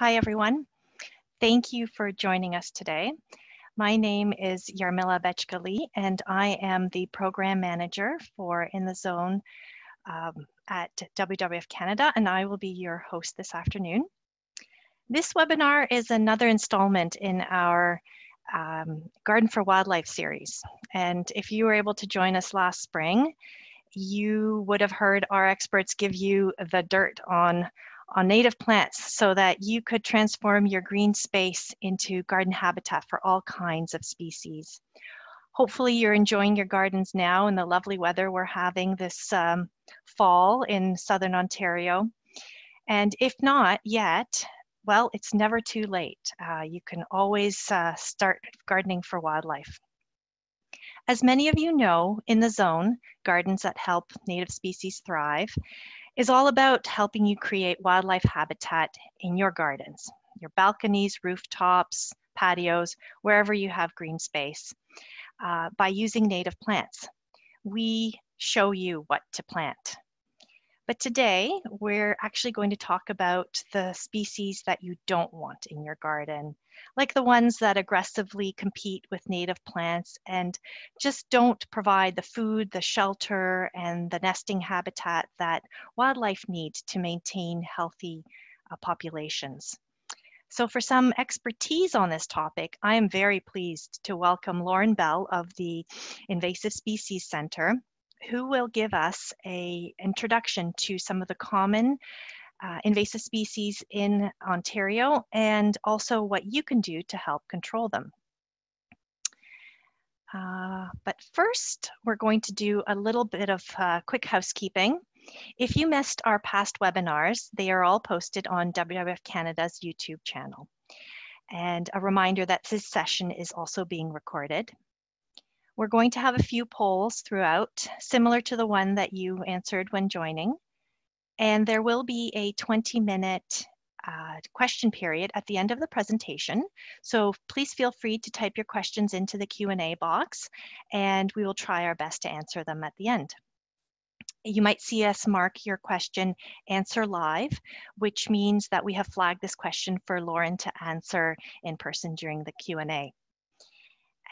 Hi, everyone. Thank you for joining us today. My name is Yarmila Bechkali, and I am the Program Manager for In the Zone um, at WWF Canada, and I will be your host this afternoon. This webinar is another installment in our um, Garden for Wildlife series. And if you were able to join us last spring, you would have heard our experts give you the dirt on on native plants so that you could transform your green space into garden habitat for all kinds of species. Hopefully you're enjoying your gardens now in the lovely weather we're having this um, fall in Southern Ontario. And if not yet, well, it's never too late. Uh, you can always uh, start gardening for wildlife. As many of you know, in the zone, gardens that help native species thrive, is all about helping you create wildlife habitat in your gardens, your balconies, rooftops, patios, wherever you have green space, uh, by using native plants. We show you what to plant. But today, we're actually going to talk about the species that you don't want in your garden like the ones that aggressively compete with native plants and just don't provide the food, the shelter, and the nesting habitat that wildlife needs to maintain healthy uh, populations. So for some expertise on this topic, I am very pleased to welcome Lauren Bell of the Invasive Species Center, who will give us a introduction to some of the common uh, invasive species in Ontario and also what you can do to help control them. Uh, but first, we're going to do a little bit of uh, quick housekeeping. If you missed our past webinars, they are all posted on WWF Canada's YouTube channel. And a reminder that this session is also being recorded. We're going to have a few polls throughout, similar to the one that you answered when joining. And there will be a 20 minute uh, question period at the end of the presentation. So please feel free to type your questions into the Q&A box and we will try our best to answer them at the end. You might see us mark your question answer live, which means that we have flagged this question for Lauren to answer in person during the Q&A.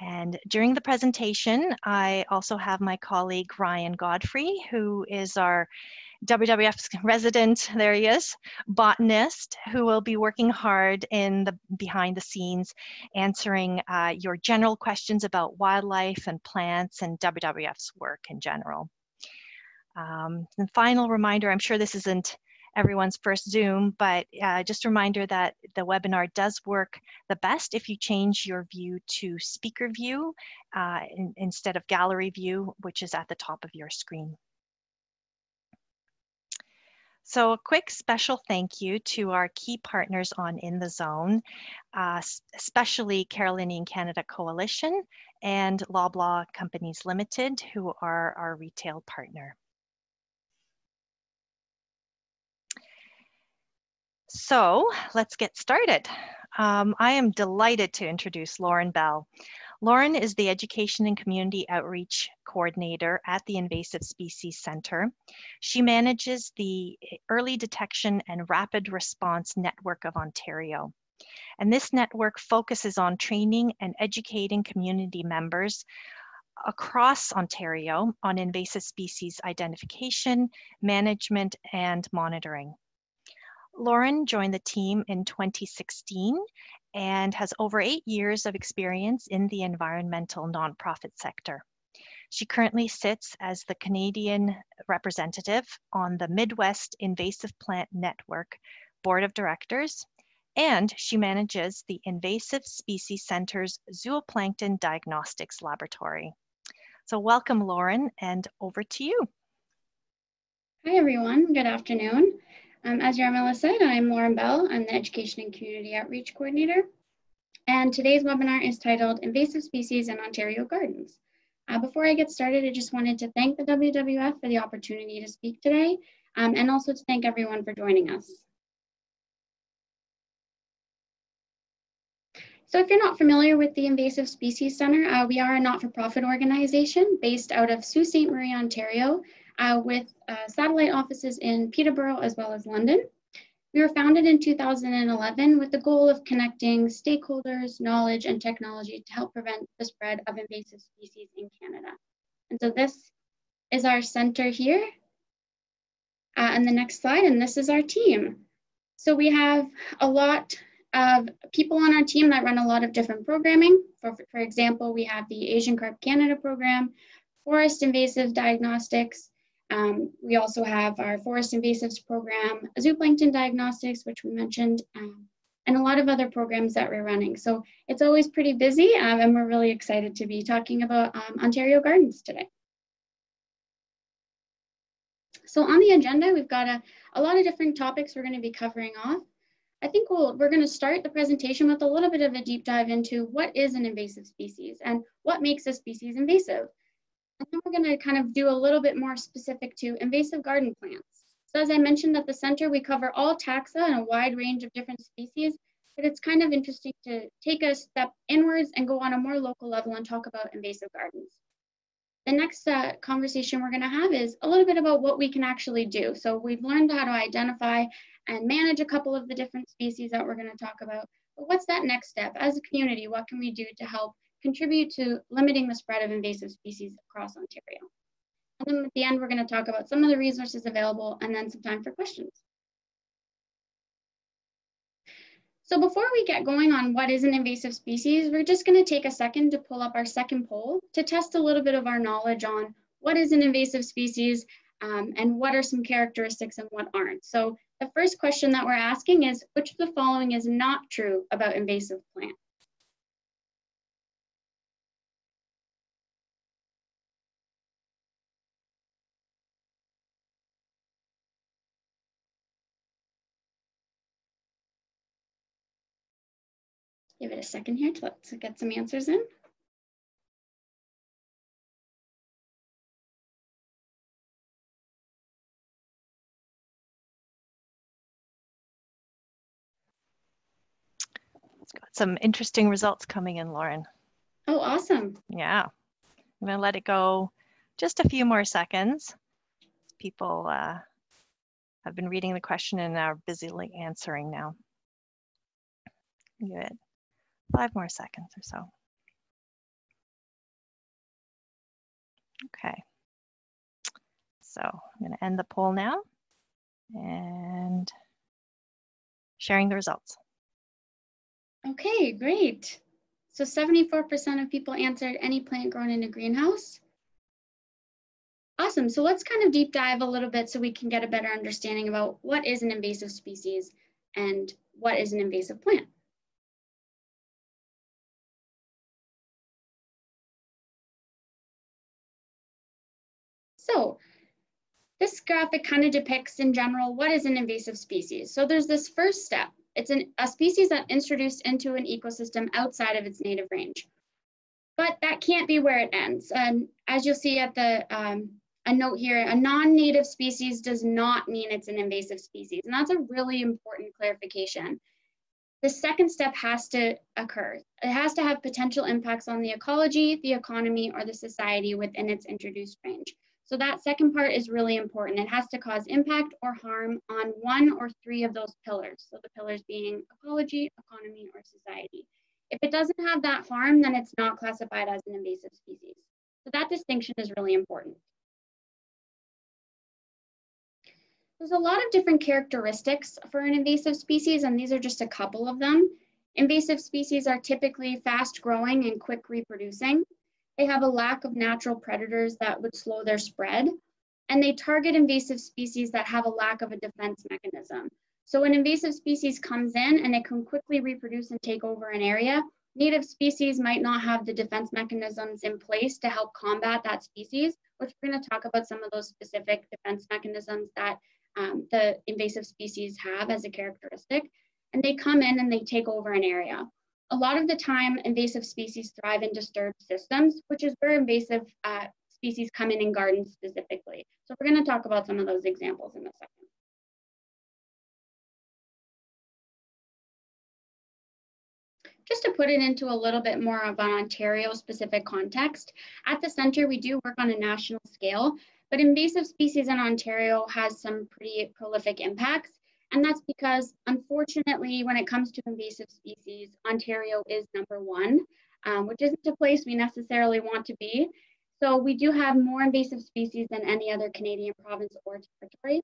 And during the presentation, I also have my colleague Ryan Godfrey, who is our WWF's resident, there he is, botanist, who will be working hard in the behind the scenes, answering uh, your general questions about wildlife and plants and WWF's work in general. Um, and final reminder, I'm sure this isn't everyone's first Zoom, but uh, just a reminder that the webinar does work the best if you change your view to speaker view uh, in, instead of gallery view, which is at the top of your screen. So a quick special thank you to our key partners on In the Zone, uh, especially Carolinian Canada Coalition and Loblaw Companies Limited, who are our retail partner. So let's get started. Um, I am delighted to introduce Lauren Bell. Lauren is the Education and Community Outreach Coordinator at the Invasive Species Center. She manages the Early Detection and Rapid Response Network of Ontario. And this network focuses on training and educating community members across Ontario on invasive species identification, management, and monitoring. Lauren joined the team in 2016 and has over eight years of experience in the environmental nonprofit sector. She currently sits as the Canadian representative on the Midwest Invasive Plant Network Board of Directors, and she manages the Invasive Species Center's Zooplankton Diagnostics Laboratory. So welcome, Lauren, and over to you. Hi, everyone. Good afternoon. Um, as Yarmila said, I'm Lauren Bell. I'm the Education and Community Outreach Coordinator. And today's webinar is titled Invasive Species in Ontario Gardens. Uh, before I get started, I just wanted to thank the WWF for the opportunity to speak today, um, and also to thank everyone for joining us. So if you're not familiar with the Invasive Species Center, uh, we are a not-for-profit organization based out of Sault Ste. Marie, Ontario, uh, with uh, satellite offices in Peterborough as well as London. We were founded in 2011 with the goal of connecting stakeholders, knowledge, and technology to help prevent the spread of invasive species in Canada. And so this is our center here. Uh, and the next slide, and this is our team. So we have a lot of people on our team that run a lot of different programming. For, for example, we have the Asian Carp Canada program, forest invasive diagnostics. Um, we also have our forest invasives program, zooplankton diagnostics, which we mentioned, um, and a lot of other programs that we're running. So it's always pretty busy, um, and we're really excited to be talking about um, Ontario Gardens today. So on the agenda, we've got a, a lot of different topics we're going to be covering off. I think we'll, we're going to start the presentation with a little bit of a deep dive into what is an invasive species and what makes a species invasive. And then we're going to kind of do a little bit more specific to invasive garden plants. So as I mentioned at the center, we cover all taxa and a wide range of different species, but it's kind of interesting to take a step inwards and go on a more local level and talk about invasive gardens. The next uh, conversation we're gonna have is a little bit about what we can actually do. So we've learned how to identify and manage a couple of the different species that we're going to talk about. But what's that next step? As a community, what can we do to help contribute to limiting the spread of invasive species across Ontario? And then at the end, we're going to talk about some of the resources available and then some time for questions. So before we get going on what is an invasive species, we're just going to take a second to pull up our second poll to test a little bit of our knowledge on what is an invasive species um, and what are some characteristics and what aren't. So the first question that we're asking is, which of the following is not true about invasive plants? Give it a second here to, to get some answers in. It's got some interesting results coming in, Lauren. Oh, awesome. Yeah. I'm going to let it go just a few more seconds. People uh, have been reading the question and are busily answering now. Good. Five more seconds or so. Okay. So I'm going to end the poll now and sharing the results. Okay, great. So 74% of people answered any plant grown in a greenhouse. Awesome, so let's kind of deep dive a little bit so we can get a better understanding about what is an invasive species and what is an invasive plant. So this graphic kind of depicts in general what is an invasive species. So there's this first step, it's an, a species that introduced into an ecosystem outside of its native range. But that can't be where it ends. And as you'll see at the um, a note here, a non-native species does not mean it's an invasive species. And that's a really important clarification. The second step has to occur. It has to have potential impacts on the ecology, the economy, or the society within its introduced range. So that second part is really important. It has to cause impact or harm on one or three of those pillars. So the pillars being ecology, economy, or society. If it doesn't have that harm, then it's not classified as an invasive species. So that distinction is really important. There's a lot of different characteristics for an invasive species, and these are just a couple of them. Invasive species are typically fast growing and quick reproducing. They have a lack of natural predators that would slow their spread, and they target invasive species that have a lack of a defense mechanism. So an invasive species comes in and it can quickly reproduce and take over an area. Native species might not have the defense mechanisms in place to help combat that species, which we're going to talk about some of those specific defense mechanisms that um, the invasive species have as a characteristic. And they come in and they take over an area a lot of the time, invasive species thrive in disturbed systems, which is where invasive uh, species come in in gardens specifically. So we're going to talk about some of those examples in a second. Just to put it into a little bit more of an Ontario specific context, at the center we do work on a national scale, but invasive species in Ontario has some pretty prolific impacts. And that's because, unfortunately, when it comes to invasive species, Ontario is number one, um, which isn't a place we necessarily want to be. So we do have more invasive species than any other Canadian province or territory.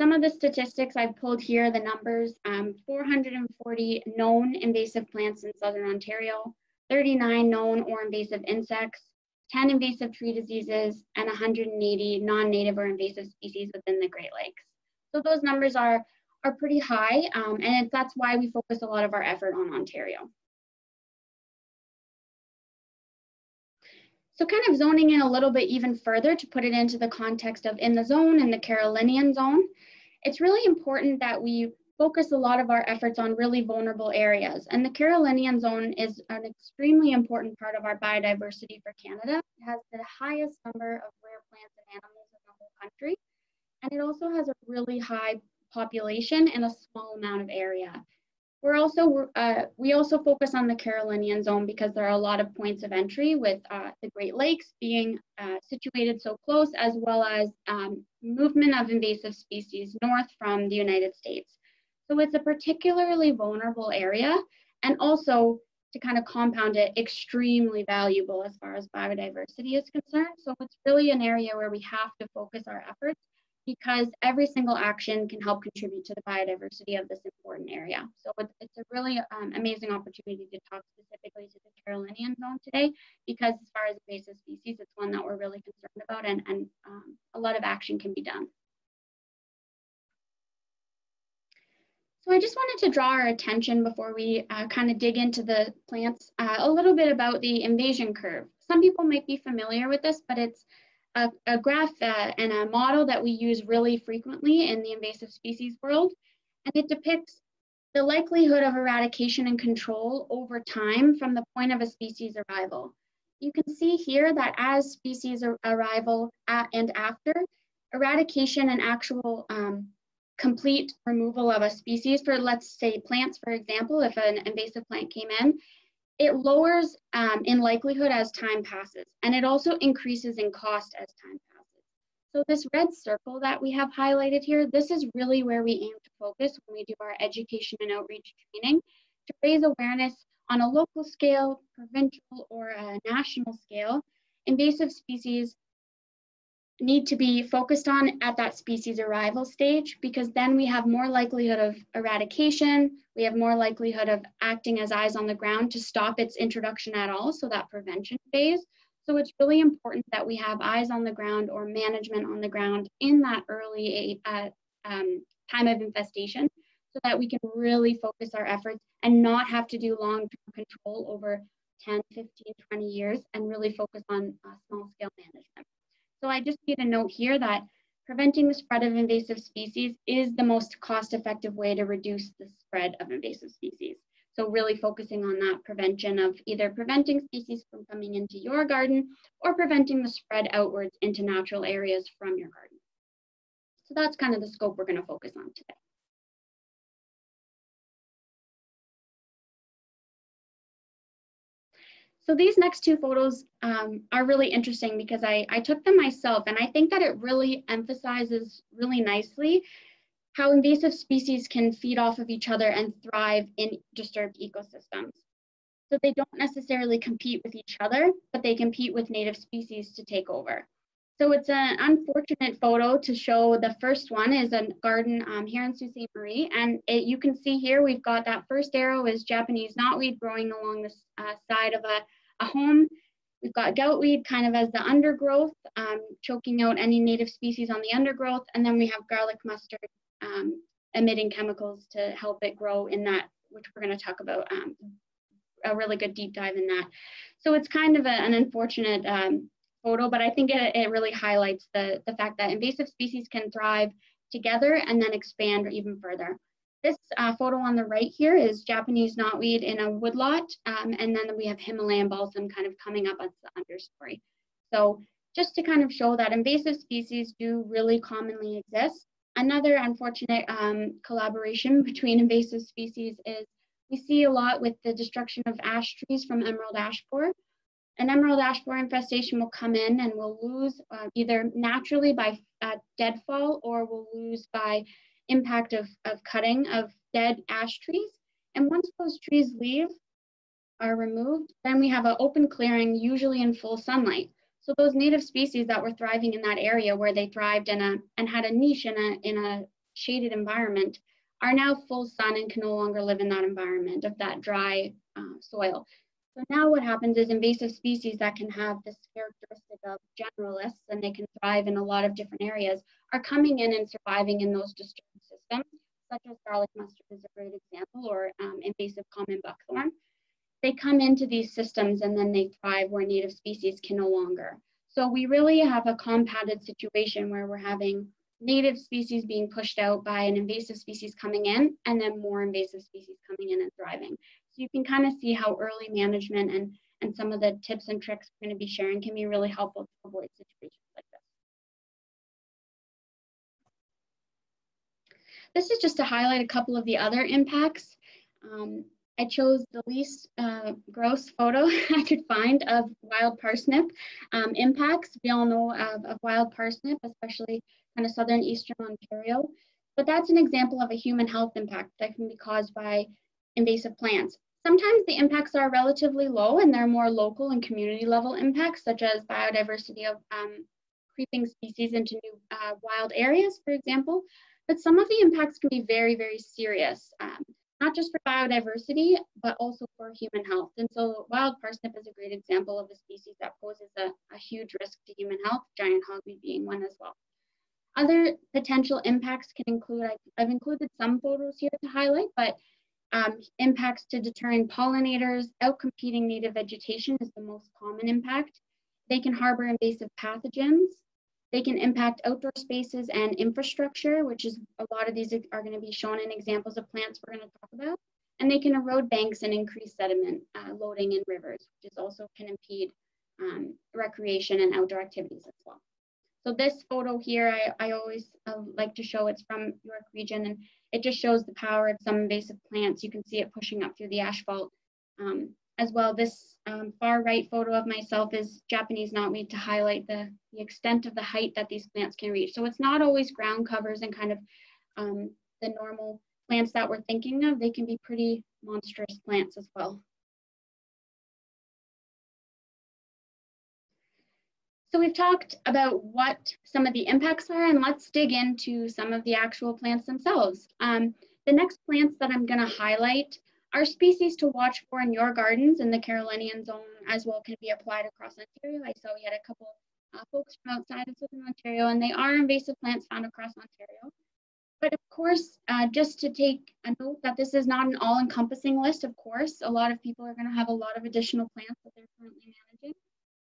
Some of the statistics I've pulled here, the numbers, um, 440 known invasive plants in Southern Ontario, 39 known or invasive insects, 10 invasive tree diseases, and 180 non-native or invasive species within the Great Lakes. So those numbers are, are pretty high, um, and that's why we focus a lot of our effort on Ontario. So kind of zoning in a little bit even further to put it into the context of in the zone and the Carolinian zone, it's really important that we focus a lot of our efforts on really vulnerable areas. And the Carolinian zone is an extremely important part of our biodiversity for Canada. It has the highest number of rare plants and animals in the whole country. And it also has a really high population and a small amount of area. We're also, uh, we also focus on the Carolinian zone because there are a lot of points of entry with uh, the Great Lakes being uh, situated so close, as well as um, movement of invasive species north from the United States. So it's a particularly vulnerable area and also to kind of compound it, extremely valuable as far as biodiversity is concerned. So it's really an area where we have to focus our efforts because every single action can help contribute to the biodiversity of this important area. So it's, a really um, amazing opportunity to talk specifically to the Carolinian zone today, because as far as invasive species, it's one that we're really concerned about and, and um, a lot of action can be done. So I just wanted to draw our attention before we uh, kind of dig into the plants uh, a little bit about the invasion curve. Some people might be familiar with this, but it's a, a graph and a model that we use really frequently in the invasive species world. And it depicts the likelihood of eradication and control over time from the point of a species arrival. You can see here that as species arrival at and after, eradication and actual um, complete removal of a species for, let's say, plants, for example, if an invasive plant came in, it lowers um, in likelihood as time passes, and it also increases in cost as time passes. So this red circle that we have highlighted here, this is really where we aim to focus when we do our education and outreach training to raise awareness on a local scale, provincial, or a national scale. Invasive species need to be focused on at that species arrival stage because then we have more likelihood of eradication, we have more likelihood of acting as eyes on the ground to stop its introduction at all, so that prevention phase. So it's really important that we have eyes on the ground or management on the ground in that early uh, um, time of infestation so that we can really focus our efforts and not have to do long-term control over 10, 15, 20 years and really focus on uh, small scale management. So I just need a note here that preventing the spread of invasive species is the most cost-effective way to reduce the spread of invasive species. So really focusing on that prevention of either preventing species from coming into your garden or preventing the spread outwards into natural areas from your garden. So that's kind of the scope we're gonna focus on today. So these next two photos um, are really interesting because I, I took them myself and I think that it really emphasizes really nicely how invasive species can feed off of each other and thrive in disturbed ecosystems. So they don't necessarily compete with each other, but they compete with native species to take over. So it's an unfortunate photo to show the first one is a garden um, here in Sault Ste. Marie. And it, you can see here, we've got that first arrow is Japanese knotweed growing along the uh, side of a, a home. We've got goutweed kind of as the undergrowth, um, choking out any native species on the undergrowth. And then we have garlic mustard um, emitting chemicals to help it grow in that, which we're gonna talk about um, a really good deep dive in that. So it's kind of a, an unfortunate um, photo, but I think it, it really highlights the, the fact that invasive species can thrive together and then expand even further. This uh, photo on the right here is Japanese knotweed in a woodlot, um, and then we have Himalayan balsam kind of coming up as the understory. So just to kind of show that invasive species do really commonly exist. Another unfortunate um, collaboration between invasive species is we see a lot with the destruction of ash trees from emerald ash borer an emerald ash borer infestation will come in and we'll lose uh, either naturally by uh, deadfall or we'll lose by impact of, of cutting of dead ash trees. And once those trees leave, are removed, then we have an open clearing, usually in full sunlight. So those native species that were thriving in that area where they thrived in a and had a niche in a in a shaded environment are now full sun and can no longer live in that environment of that dry uh, soil. So now what happens is invasive species that can have this characteristic of generalists and they can thrive in a lot of different areas are coming in and surviving in those disturbed systems, such as garlic mustard is a great example, or um, invasive common buckthorn. They come into these systems and then they thrive where native species can no longer. So we really have a compounded situation where we're having native species being pushed out by an invasive species coming in and then more invasive species coming in and thriving. So you can kind of see how early management and, and some of the tips and tricks we're going to be sharing can be really helpful to avoid situations this. Is just to highlight a couple of the other impacts. Um, I chose the least uh, gross photo I could find of wild parsnip um, impacts. We all know of, of wild parsnip, especially kind of southern eastern Ontario. But that's an example of a human health impact that can be caused by invasive plants. Sometimes the impacts are relatively low and they're more local and community level impacts, such as biodiversity of um, creeping species into new uh, wild areas, for example. But some of the impacts can be very, very serious, um, not just for biodiversity, but also for human health. And so wild parsnip is a great example of a species that poses a, a huge risk to human health, giant hogweed being one as well. Other potential impacts can include, I've included some photos here to highlight, but um, impacts to deterring pollinators, outcompeting native vegetation is the most common impact. They can harbor invasive pathogens. They can impact outdoor spaces and infrastructure, which is a lot of these are going to be shown in examples of plants we're going to talk about. And they can erode banks and increase sediment uh, loading in rivers, which is also can impede um, recreation and outdoor activities as well. So this photo here, I, I always uh, like to show it's from York region and it just shows the power of some invasive plants. You can see it pushing up through the asphalt. Um, as well, this um, far right photo of myself is Japanese knotweed to highlight the, the extent of the height that these plants can reach. So it's not always ground covers and kind of um, the normal plants that we're thinking of. They can be pretty monstrous plants as well. So we've talked about what some of the impacts are and let's dig into some of the actual plants themselves. Um, the next plants that I'm gonna highlight are species to watch for in your gardens in the Carolinian zone as well can be applied across Ontario. I saw we had a couple uh, folks from outside of Southern Ontario and they are invasive plants found across Ontario. But of course, uh, just to take a note that this is not an all-encompassing list, of course, a lot of people are gonna have a lot of additional plants that they're currently managing.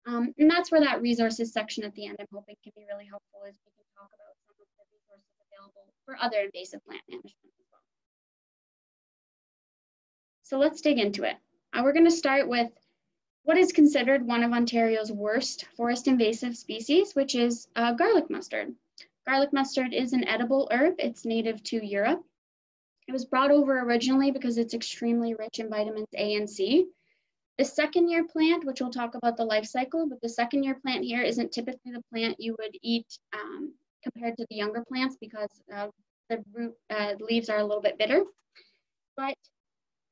Um, and that's where that resources section at the end I'm hoping can be really helpful as we can talk about some of the resources available for other invasive plant management. So let's dig into it. Uh, we're going to start with what is considered one of Ontario's worst forest invasive species, which is uh, garlic mustard. Garlic mustard is an edible herb. It's native to Europe. It was brought over originally because it's extremely rich in vitamins A and C. The second year plant, which we'll talk about the life cycle, but the second year plant here isn't typically the plant you would eat um, compared to the younger plants because uh, the root uh, leaves are a little bit bitter. But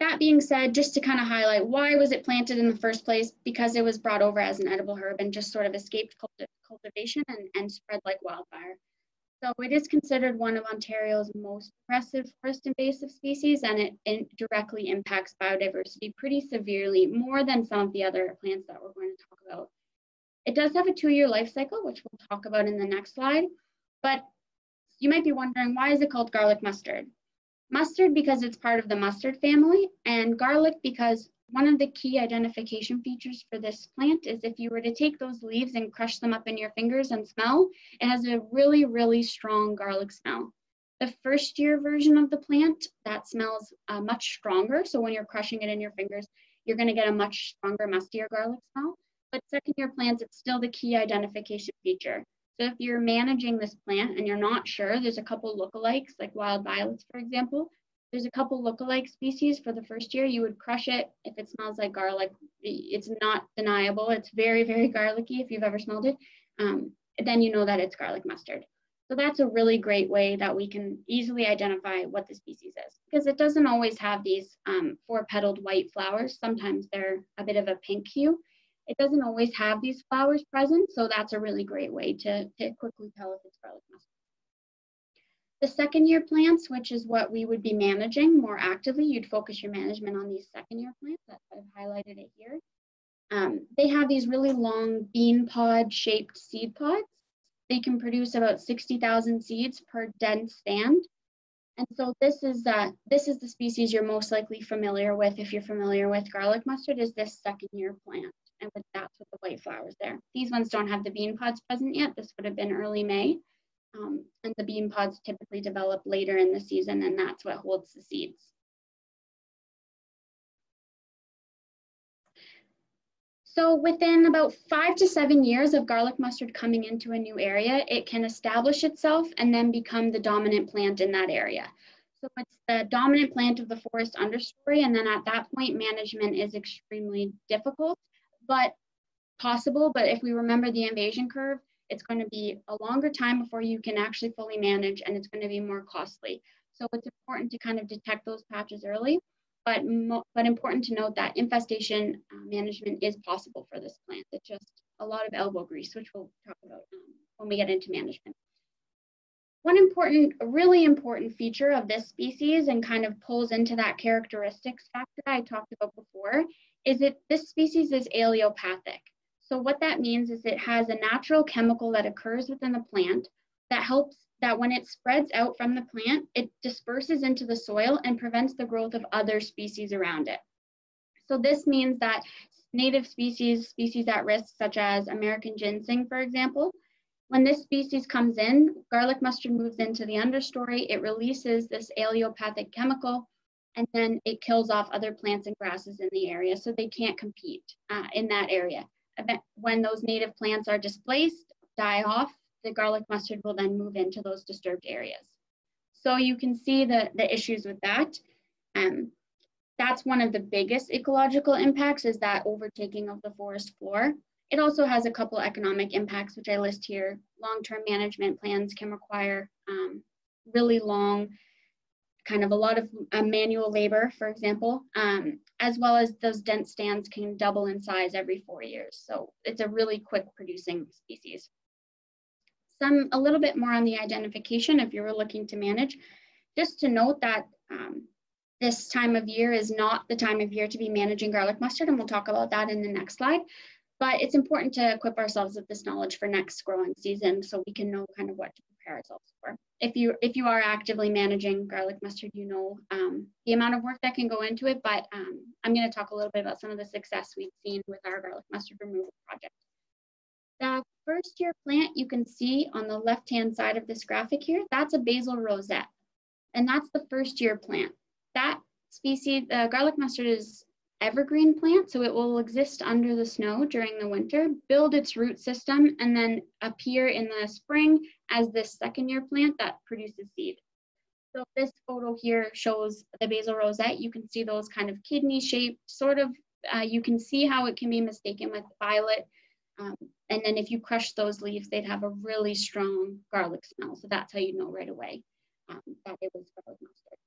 that being said, just to kind of highlight why was it planted in the first place? Because it was brought over as an edible herb and just sort of escaped cultivation and, and spread like wildfire. So it is considered one of Ontario's most aggressive forest invasive species and it, it, directly impacts biodiversity pretty severely, more than some of the other plants that we're going to talk about. It does have a two-year life cycle, which we'll talk about in the next slide, but you might be wondering, why is it called garlic mustard? Mustard because it's part of the mustard family, and garlic because one of the key identification features for this plant is if you were to take those leaves and crush them up in your fingers and smell, it has a really, really strong garlic smell. The first year version of the plant, that smells uh, much stronger. So when you're crushing it in your fingers, you're gonna get a much stronger, mustier garlic smell. But second year plants, it's still the key identification feature. So if you're managing this plant and you're not sure, there's a couple lookalikes, like wild violets, for example, there's a couple lookalike species for the first year. You would crush it if it smells like garlic. It's not deniable. It's very, very garlicky if you've ever smelled it. Um, then you know that it's garlic mustard. So that's a really great way that we can easily identify what the species is because it doesn't always have these um, four-petaled white flowers. Sometimes they're a bit of a pink hue. It doesn't always have these flowers present, so that's a really great way to, to quickly tell if it's garlic mustard. The second year plants, which is what we would be managing more actively, you'd focus your management on these second year plants. That's I've highlighted it here. Um, they have these really long bean pod shaped seed pods. They can produce about 60,000 seeds per dense stand. And so this is, uh, this is the species you're most likely familiar with if you're familiar with garlic mustard is this second year plant. And with, that's with the white flowers there. These ones don't have the bean pods present yet. This would have been early May. Um, and the bean pods typically develop later in the season and that's what holds the seeds. So within about five to seven years of garlic mustard coming into a new area, it can establish itself and then become the dominant plant in that area. So it's the dominant plant of the forest understory. And then at that point, management is extremely difficult, but possible. But if we remember the invasion curve, it's going to be a longer time before you can actually fully manage and it's going to be more costly. So it's important to kind of detect those patches early, but, but important to note that infestation uh, management is possible for this plant. It's just a lot of elbow grease, which we'll talk about um, when we get into management. One important, really important feature of this species and kind of pulls into that characteristics factor I talked about before is that this species is allelopathic. So what that means is it has a natural chemical that occurs within the plant that helps that when it spreads out from the plant, it disperses into the soil and prevents the growth of other species around it. So this means that native species, species at risk, such as American ginseng, for example, when this species comes in, garlic mustard moves into the understory, it releases this allelopathic chemical, and then it kills off other plants and grasses in the area, so they can't compete uh, in that area when those native plants are displaced, die off, the garlic mustard will then move into those disturbed areas. So you can see the, the issues with that. Um, that's one of the biggest ecological impacts is that overtaking of the forest floor. It also has a couple economic impacts, which I list here. Long-term management plans can require um, really long kind of a lot of uh, manual labor, for example, um, as well as those dense stands can double in size every four years. So it's a really quick producing species. Some, a little bit more on the identification if you were looking to manage, just to note that um, this time of year is not the time of year to be managing garlic mustard, and we'll talk about that in the next slide. But it's important to equip ourselves with this knowledge for next growing season so we can know kind of what to ourselves for. If you if you are actively managing garlic mustard, you know um, the amount of work that can go into it. But um, I'm going to talk a little bit about some of the success we've seen with our garlic mustard removal project. The first year plant you can see on the left hand side of this graphic here, that's a basal rosette. And that's the first year plant. That species, uh, garlic mustard is evergreen plant, so it will exist under the snow during the winter, build its root system, and then appear in the spring as this second year plant that produces seed. So this photo here shows the basal rosette. You can see those kind of kidney shaped, sort of, uh, you can see how it can be mistaken with violet. Um, and then if you crush those leaves, they'd have a really strong garlic smell. So that's how you know right away um, that it was garlic mustard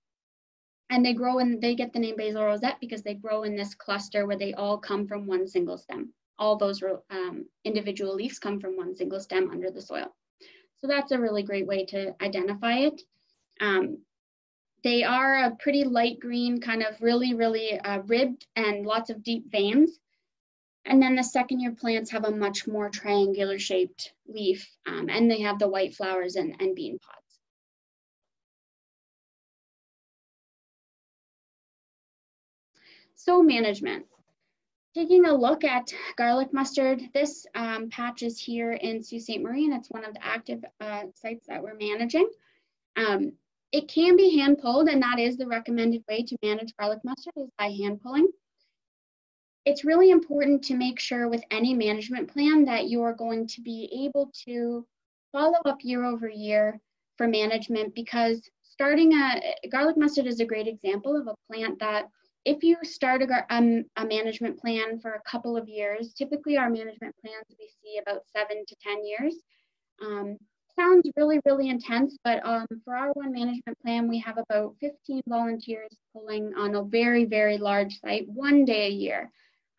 and they grow and they get the name basal rosette because they grow in this cluster where they all come from one single stem. All those um, individual leaves come from one single stem under the soil. So that's a really great way to identify it. Um, they are a pretty light green, kind of really, really uh, ribbed and lots of deep veins. And then the second year plants have a much more triangular shaped leaf um, and they have the white flowers and, and bean pods. So management. Taking a look at garlic mustard, this um, patch is here in Sault Ste. Marie, and it's one of the active uh, sites that we're managing. Um, it can be hand pulled, and that is the recommended way to manage garlic mustard is by hand pulling. It's really important to make sure with any management plan that you are going to be able to follow up year over year for management because starting a garlic mustard is a great example of a plant that if you start a, um, a, management plan for a couple of years, typically our management plans we see about seven to 10 years. Um, sounds really, really intense, but um, for our one management plan, we have about 15 volunteers pulling on a very, very large site one day a year.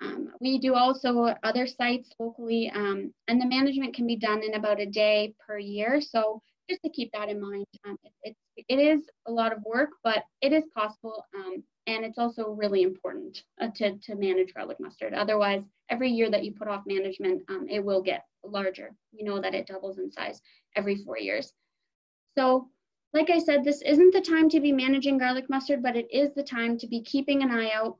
Um, we do also other sites locally, um, and the management can be done in about a day per year. So just to keep that in mind, um, it, it, it is a lot of work, but it is possible. Um, and it's also really important uh, to, to manage garlic mustard. Otherwise, every year that you put off management, um, it will get larger. You know that it doubles in size every four years. So like I said, this isn't the time to be managing garlic mustard, but it is the time to be keeping an eye out,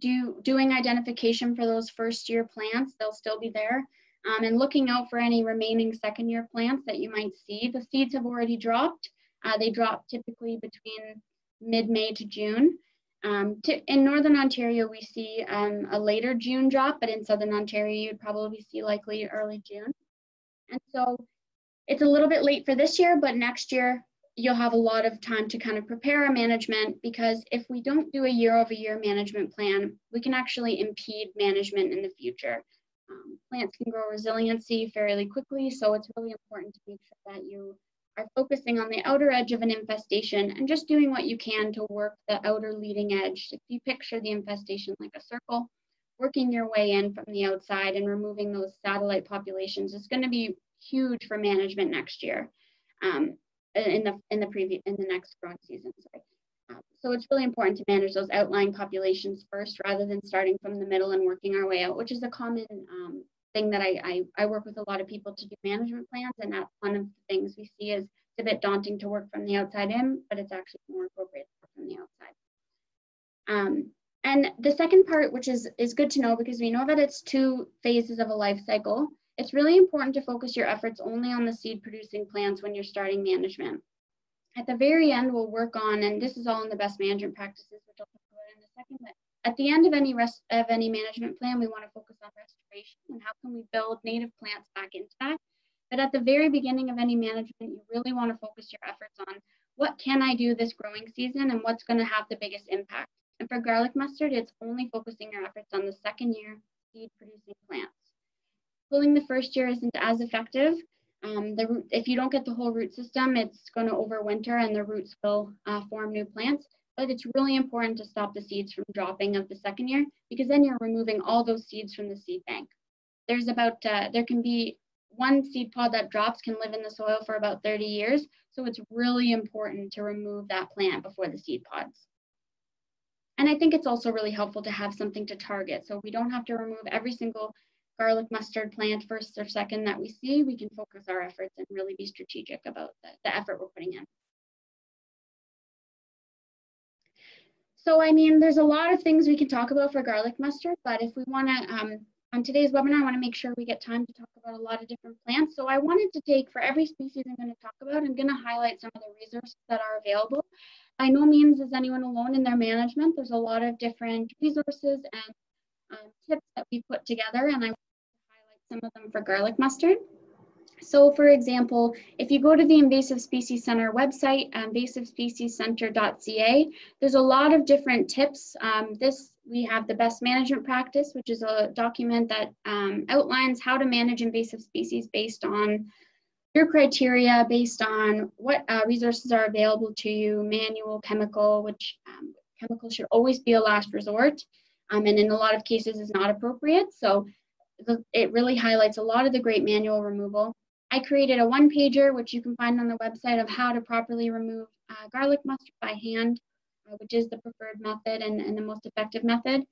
do, doing identification for those first year plants. They'll still be there. Um, and looking out for any remaining second year plants that you might see. The seeds have already dropped. Uh, they drop typically between mid-May to June. Um, to, in Northern Ontario, we see um, a later June drop, but in Southern Ontario, you'd probably see likely early June. And so it's a little bit late for this year, but next year, you'll have a lot of time to kind of prepare our management because if we don't do a year over year management plan, we can actually impede management in the future. Um, plants can grow resiliency fairly quickly, so it's really important to make sure that you are focusing on the outer edge of an infestation and just doing what you can to work the outer leading edge. If you picture the infestation like a circle, working your way in from the outside and removing those satellite populations is going to be huge for management next year um, in the in the previous in the next growing season. Sorry. So it's really important to manage those outlying populations first rather than starting from the middle and working our way out, which is a common um, thing that I, I, I, work with a lot of people to do management plans. And that's one of the things we see is it's a bit daunting to work from the outside in, but it's actually more appropriate from the outside. Um, and the second part, which is, is good to know because we know that it's two phases of a life cycle, it's really important to focus your efforts only on the seed producing plants when you're starting management. At the very end, we'll work on, and this is all in the best management practices, which I'll talk about in a second, but at the end of any rest of any management plan, we want to focus on restoration and how can we build native plants back into that. But at the very beginning of any management, you really want to focus your efforts on what can I do this growing season and what's going to have the biggest impact. And for garlic mustard, it's only focusing your efforts on the second year seed producing plants. Pulling the first year isn't as effective. Um, the root, if you don't get the whole root system, it's going to overwinter and the roots will uh, form new plants but it's really important to stop the seeds from dropping of the second year because then you're removing all those seeds from the seed bank. There's about, uh, there can be one seed pod that drops can live in the soil for about 30 years. So it's really important to remove that plant before the seed pods. And I think it's also really helpful to have something to target. So we don't have to remove every single garlic mustard plant first or second that we see. We can focus our efforts and really be strategic about the, the effort we're putting in. So, I mean, there's a lot of things we can talk about for garlic mustard, but if we want to, um, on today's webinar, I want to make sure we get time to talk about a lot of different plants. So I wanted to take, for every species I'm going to talk about, I'm going to highlight some of the resources that are available. By no means is anyone alone in their management. There's a lot of different resources and um, tips that we put together, and I want to highlight some of them for garlic mustard. So for example, if you go to the Invasive Species Center website, invasivespeciescenter.ca, there's a lot of different tips. Um, this, we have the best management practice, which is a document that um, outlines how to manage invasive species based on your criteria, based on what uh, resources are available to you, manual, chemical, which um, chemical should always be a last resort. Um, and in a lot of cases is not appropriate. So it really highlights a lot of the great manual removal. I created a one pager, which you can find on the website of how to properly remove uh, garlic mustard by hand, uh, which is the preferred method and, and the most effective method.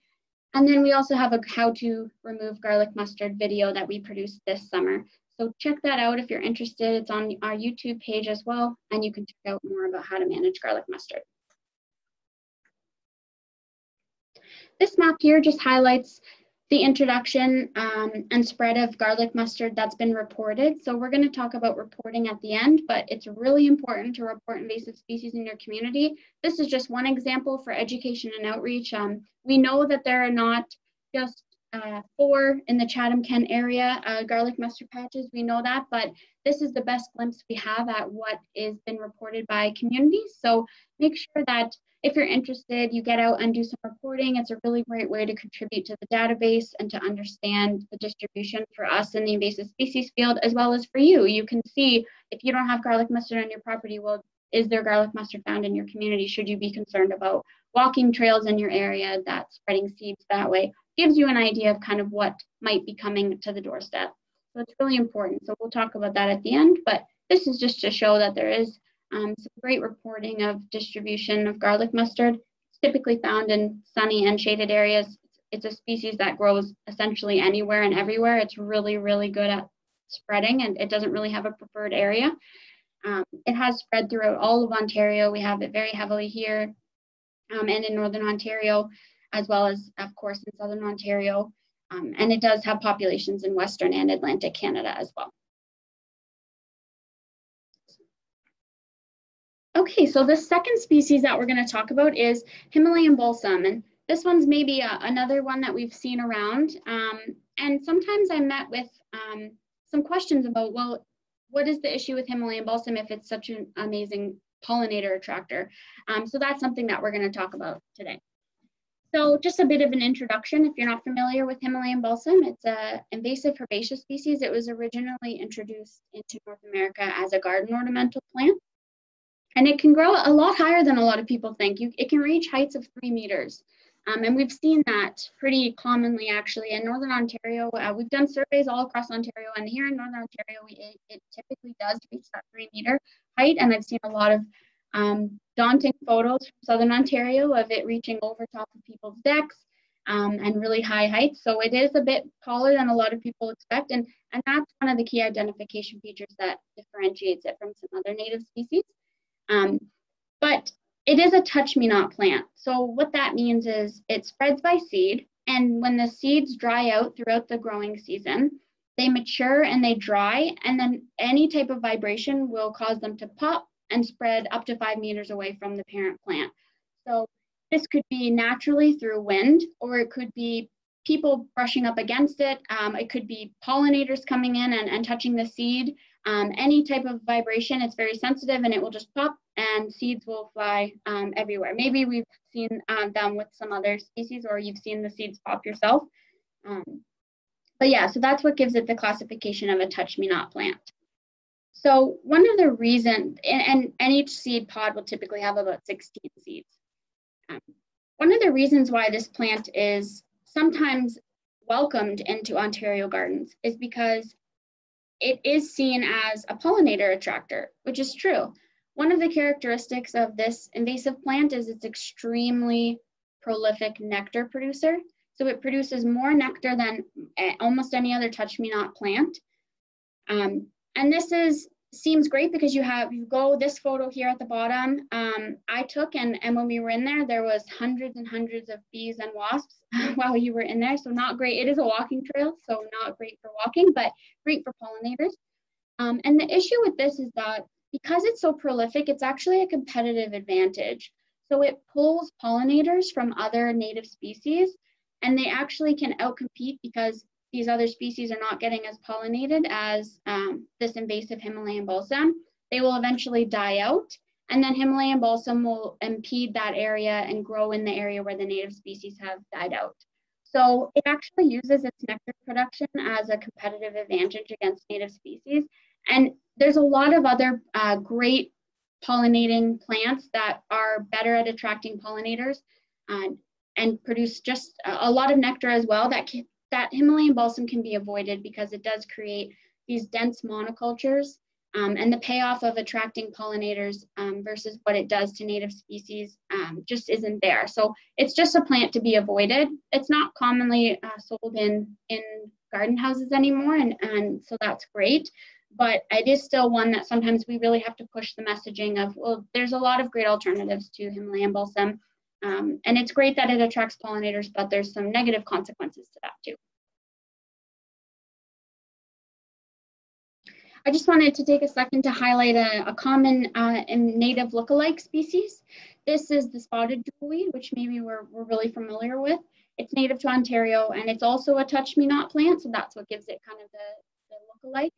And then we also have a how to remove garlic mustard video that we produced this summer. So check that out if you're interested. It's on our YouTube page as well, and you can check out more about how to manage garlic mustard. This map here just highlights the introduction um, and spread of garlic mustard that's been reported. So we're going to talk about reporting at the end, but it's really important to report invasive species in your community. This is just one example for education and outreach. Um, we know that there are not just uh, four in the Chatham-Kent area uh, garlic mustard patches. We know that, but this is the best glimpse we have at what is been reported by communities. So make sure that if you're interested, you get out and do some reporting. It's a really great way to contribute to the database and to understand the distribution for us in the invasive species field, as well as for you. You can see if you don't have garlic mustard on your property, well, is there garlic mustard found in your community? Should you be concerned about walking trails in your area that spreading seeds that way? Gives you an idea of kind of what might be coming to the doorstep. So it's really important. So we'll talk about that at the end, but this is just to show that there is um, some great reporting of distribution of garlic mustard. It's typically found in sunny and shaded areas. It's a species that grows essentially anywhere and everywhere. It's really, really good at spreading and it doesn't really have a preferred area. Um, it has spread throughout all of Ontario. We have it very heavily here um, and in Northern Ontario, as well as, of course, in Southern Ontario. Um, and it does have populations in Western and Atlantic Canada as well. Okay, so the second species that we're going to talk about is Himalayan balsam. And this one's maybe a, another one that we've seen around. Um, and sometimes I met with um, some questions about, well, what is the issue with Himalayan balsam if it's such an amazing pollinator attractor? Um, so that's something that we're going to talk about today. So just a bit of an introduction, if you're not familiar with Himalayan balsam, it's an invasive herbaceous species. It was originally introduced into North America as a garden ornamental plant. And it can grow a lot higher than a lot of people think. You, it can reach heights of three meters. Um, and we've seen that pretty commonly actually in Northern Ontario. Uh, we've done surveys all across Ontario and here in Northern Ontario, we, it, it, typically does reach that three meter height. And I've seen a lot of um, daunting photos from Southern Ontario of it reaching over top of people's decks um, and really high heights. So it is a bit taller than a lot of people expect. And, and that's one of the key identification features that differentiates it from some other native species. Um, but it is a touch me not plant. So what that means is it spreads by seed. And when the seeds dry out throughout the growing season, they mature and they dry. And then any type of vibration will cause them to pop and spread up to five meters away from the parent plant. So this could be naturally through wind, or it could be people brushing up against it. Um, it could be pollinators coming in and, and touching the seed. Um, any type of vibration, it's very sensitive and it will just pop and seeds will fly um, everywhere. Maybe we've seen um, them with some other species or you've seen the seeds pop yourself. Um, but yeah, so that's what gives it the classification of a touch me not plant. So one of the reasons, and, and, and each seed pod will typically have about 16 seeds. Um, one of the reasons why this plant is sometimes welcomed into Ontario gardens is because it is seen as a pollinator attractor, which is true. One of the characteristics of this invasive plant is it's extremely prolific nectar producer. So it produces more nectar than almost any other touch me not plant. Um, and this is seems great because you have you go this photo here at the bottom um, i took and and when we were in there there was hundreds and hundreds of bees and wasps while you were in there. So not great. It is a walking trail so not great for walking but great for pollinators. Um, and the issue with this is that because it's so prolific it's actually a competitive advantage. So it pulls pollinators from other native species and they actually can outcompete because these other species are not getting as pollinated as um, this invasive Himalayan balsam, they will eventually die out. And then Himalayan balsam will impede that area and grow in the area where the native species have died out. So it actually uses its nectar production as a competitive advantage against native species. And there's a lot of other uh, great pollinating plants that are better at attracting pollinators uh, and produce just a, lot of nectar as well that can, that Himalayan balsam can be avoided because it does create these dense monocultures um, and the payoff of attracting pollinators um, versus what it does to native species um, just isn't there. So it's just a plant to be avoided. It's not commonly uh, sold in, in garden houses anymore, and, and so that's great. But it is still one that sometimes we really have to push the messaging of, well, there's a lot of great alternatives to Himalayan balsam. Um, and it's great that it attracts pollinators, but there's some negative consequences to that too. I just wanted to take a second to highlight a, a common uh, native look-alike species. This is the spotted jewelweed, which maybe we're, we're really familiar with. It's native to Ontario and it's also a touch-me-not plant, so that's what gives it kind of the, the look-alike.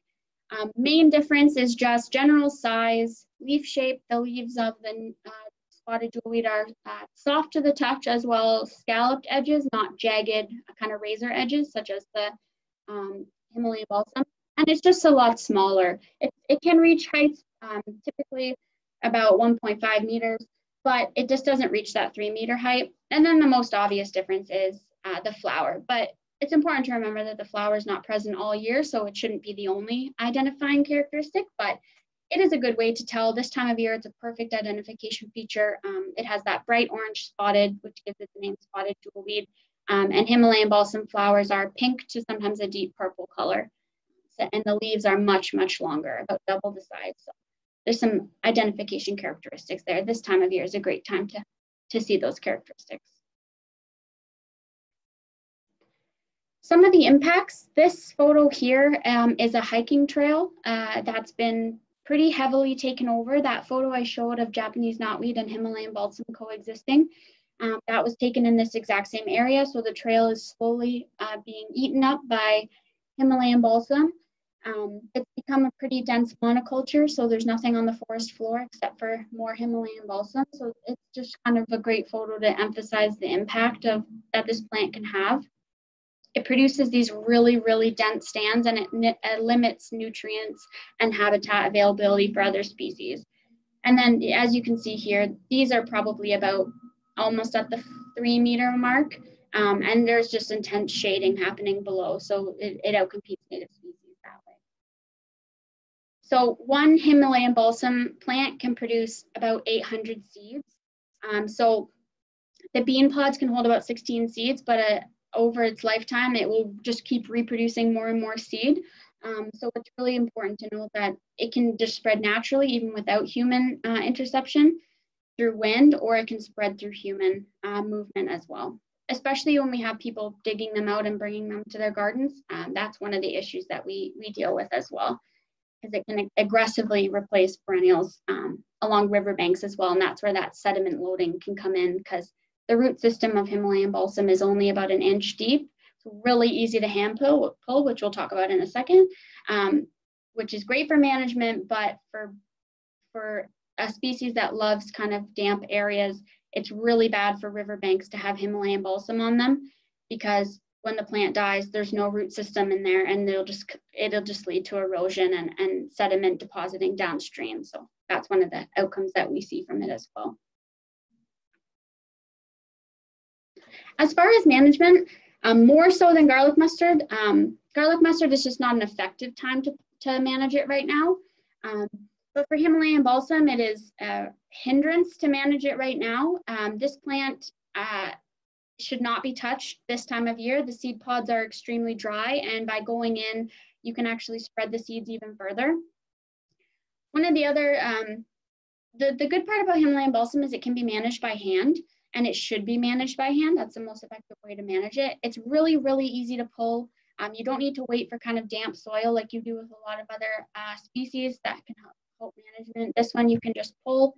Um, main difference is just general size, leaf shape, the leaves of the uh, spotted jewelweed are uh, soft to the touch as well as scalloped edges, not jagged kind of razor edges such as the um, Himalayan balsam. And it's just a lot smaller. It, it can reach heights um, typically about 1.5 meters, but it just doesn't reach that three meter height. And then the most obvious difference is uh, the flower. But it's important to remember that the flower is not present all year, so it shouldn't be the only identifying characteristic, but it is a good way to tell this time of year. It's a perfect identification feature. Um, it has that bright orange spotted, which gives it the name spotted jewelweed. Um, and Himalayan balsam flowers are pink to sometimes a deep purple color. So, and the leaves are much, much longer, about double the size. So there's some identification characteristics there. This time of year is a great time to, to see those characteristics. Some of the impacts, this photo here um, is a hiking trail uh, that's been pretty heavily taken over. That photo I showed of Japanese knotweed and Himalayan balsam coexisting, um, that was taken in this exact same area. So the trail is slowly uh, being eaten up by Himalayan balsam. Um, it's become a pretty dense monoculture, so there's nothing on the forest floor except for more Himalayan balsam. So it's just kind of a great photo to emphasize the impact of that this plant can have. It produces these really, really dense stands and it, it limits nutrients and habitat availability for other species. And then as you can see here, these are probably about almost at the three meter mark. Um, and there's just intense shading happening below. So it, it outcompetes native species that way. So one Himalayan balsam plant can produce about 800 seeds. Um, so the bean pods can hold about 16 seeds, but a, over its lifetime, it will just keep reproducing more and more seed. Um, so it's really important to know that it can just spread naturally, even without human uh, interception through wind, or it can spread through human uh, movement as well. Especially when we have people digging them out and bringing them to their gardens. Um, that's one of the issues that we, we deal with as well, because it can aggressively replace perennials um, along riverbanks as well. And that's where that sediment loading can come in because the root system of Himalayan balsam is only about an inch deep. It's really easy to hand pull, pull which we'll talk about in a second, um, which is great for management, but for, for a species that loves kind of damp areas, it's really bad for riverbanks to have Himalayan balsam on them because when the plant dies, there's no root system in there and it'll just it'll just lead to erosion and, and sediment depositing downstream. So that's one of the outcomes that we see from it as well. As far as management, um, more so than garlic mustard, um, garlic mustard is just not an effective time to, to manage it right now. Um, but for Himalayan balsam, it is a hindrance to manage it right now. Um, this plant uh, should not be touched this time of year. The seed pods are extremely dry, and by going in, you can actually spread the seeds even further. One of the other, um, the, the good part about Himalayan balsam is it can be managed by hand and it should be managed by hand. That's the most effective way to manage it. It's really, really easy to pull. Um, you don't need to wait for kind of damp soil like you do with a lot of other uh, species that can help, help management. This one you can just pull.